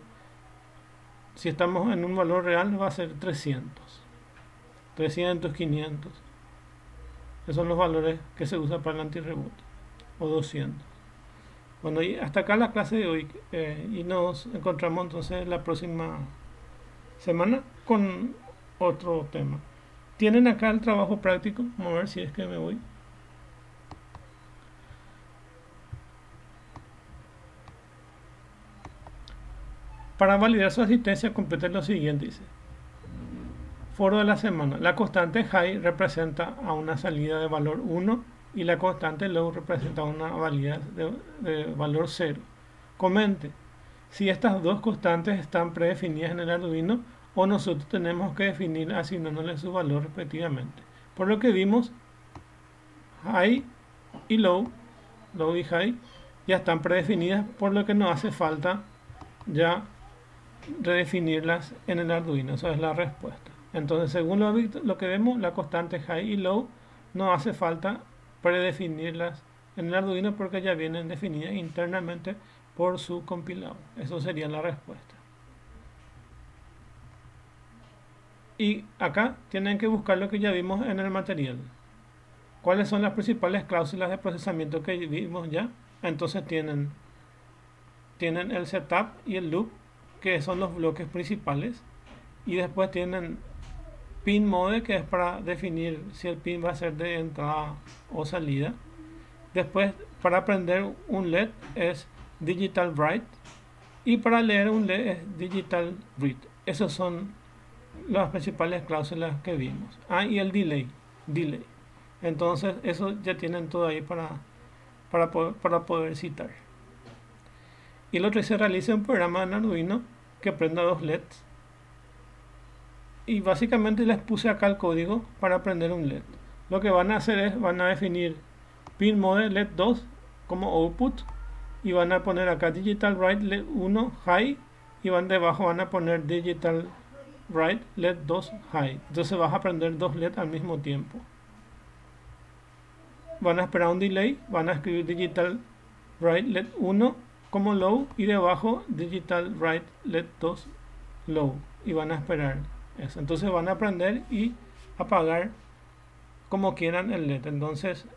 si estamos en un valor real va a ser 300 300, 500 esos son los valores que se usan para el antirrebote. O 200 bueno y hasta acá la clase de hoy eh, y nos encontramos entonces la próxima semana con otro tema. Tienen acá el trabajo práctico vamos a ver si es que me voy Para validar su asistencia, complete lo siguiente. Foro de la semana. La constante high representa a una salida de valor 1 y la constante low representa una validez de, valor 0. Comente si estas dos constantes están predefinidas en el Arduino o nosotros tenemos que definir asignándole su valor respectivamente. Por lo que vimos, high y low, low y high, ya están predefinidas, por lo que no hace falta ya redefinirlas en el Arduino, esa es la respuesta. Entonces, según lo, lo, que vemos, la constante high y low no hace falta predefinirlas en el Arduino porque ya vienen definidas internamente por su compilado. Eso sería la respuesta. Y acá tienen que buscar lo que ya vimos en el material. ¿Cuáles son las principales cláusulas de procesamiento que vimos ya? Entonces tienen, tienen el setup y el loop que son los bloques principales y después tienen pin mode que es para definir si el pin va a ser de entrada o salida. Después para aprender un LED es digital write y para leer un LED es digital read. Esos son las principales cláusulas que vimos. Ah y el delay delay. Entonces eso ya tienen todo ahí para para poder, para poder citar. Y lo otro se realiza un programa en Arduino que prenda dos LEDs y básicamente les puse acá el código para prender un LED lo que van a hacer es van a definir pin mode LED 2 como output y van a poner acá digital write LED 1 high y van debajo van a poner digital write LED 2 high. Entonces vas a prender dos LED al mismo tiempo. Van a esperar un delay van a escribir digital write LED 1 como low y debajo digital write LED 2 low y van a esperar eso. Entonces van a aprender y apagar como quieran el LED. Entonces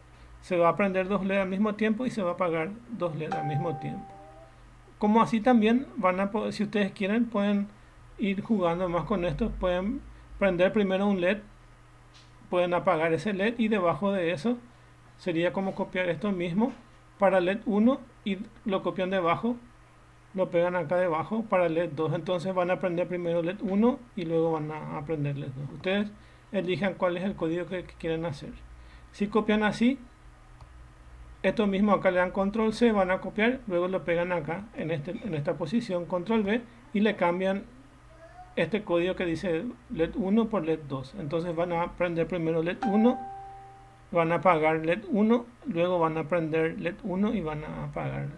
se va a prender dos LED al mismo tiempo y se va a apagar dos LED al mismo tiempo. Como así también van a poder, si ustedes quieren, pueden ir jugando más con esto. Pueden prender primero un LED pueden apagar ese LED y debajo de eso sería como copiar esto mismo para LED 1 y lo copian debajo, lo pegan acá debajo para LED 2. Entonces van a aprender primero LED 1 y luego van a aprender LED 2. Ustedes elijan cuál es el código que, quieren hacer. Si copian así, esto mismo acá le dan control C, van a copiar, luego lo pegan acá en, este, en esta posición, control V y le cambian este código que dice LED 1 por LED 2. Entonces van a aprender primero LED 1, van a apagar LED 1, luego van a prender LED 1 y van a apagar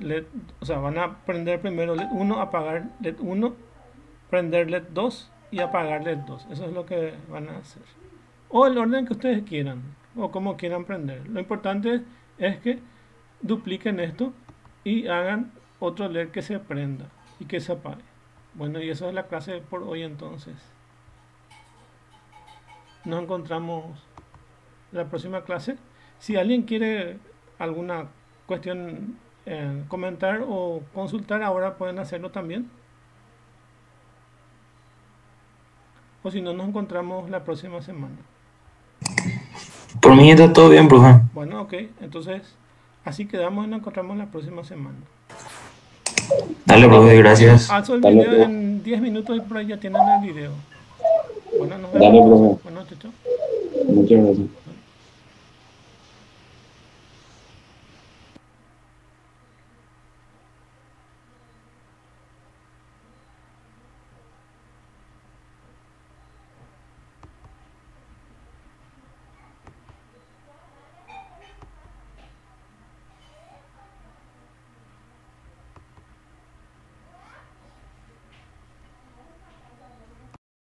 LED, o sea, van a prender primero LED 1, apagar LED 1, prender LED 2 y apagar LED 2. Eso es lo que van a hacer. O el orden que ustedes quieran, o como quieran prender. Lo importante es que dupliquen esto y hagan otro LED que se prenda y que se apague. Bueno, y eso es la clase por hoy entonces. Nos encontramos la próxima clase. Si alguien quiere alguna cuestión eh, comentar o consultar ahora pueden hacerlo también. O si no, nos encontramos la próxima semana. Por mí está todo bien, profe. Bueno, ok. Entonces, así quedamos y nos encontramos la próxima semana. Dale, profe, gracias. Alzo el video en 10 minutos y por ahí ya tienen el video. Bueno, nos vemos. Dale, profe. Bueno, chao. Muchas gracias.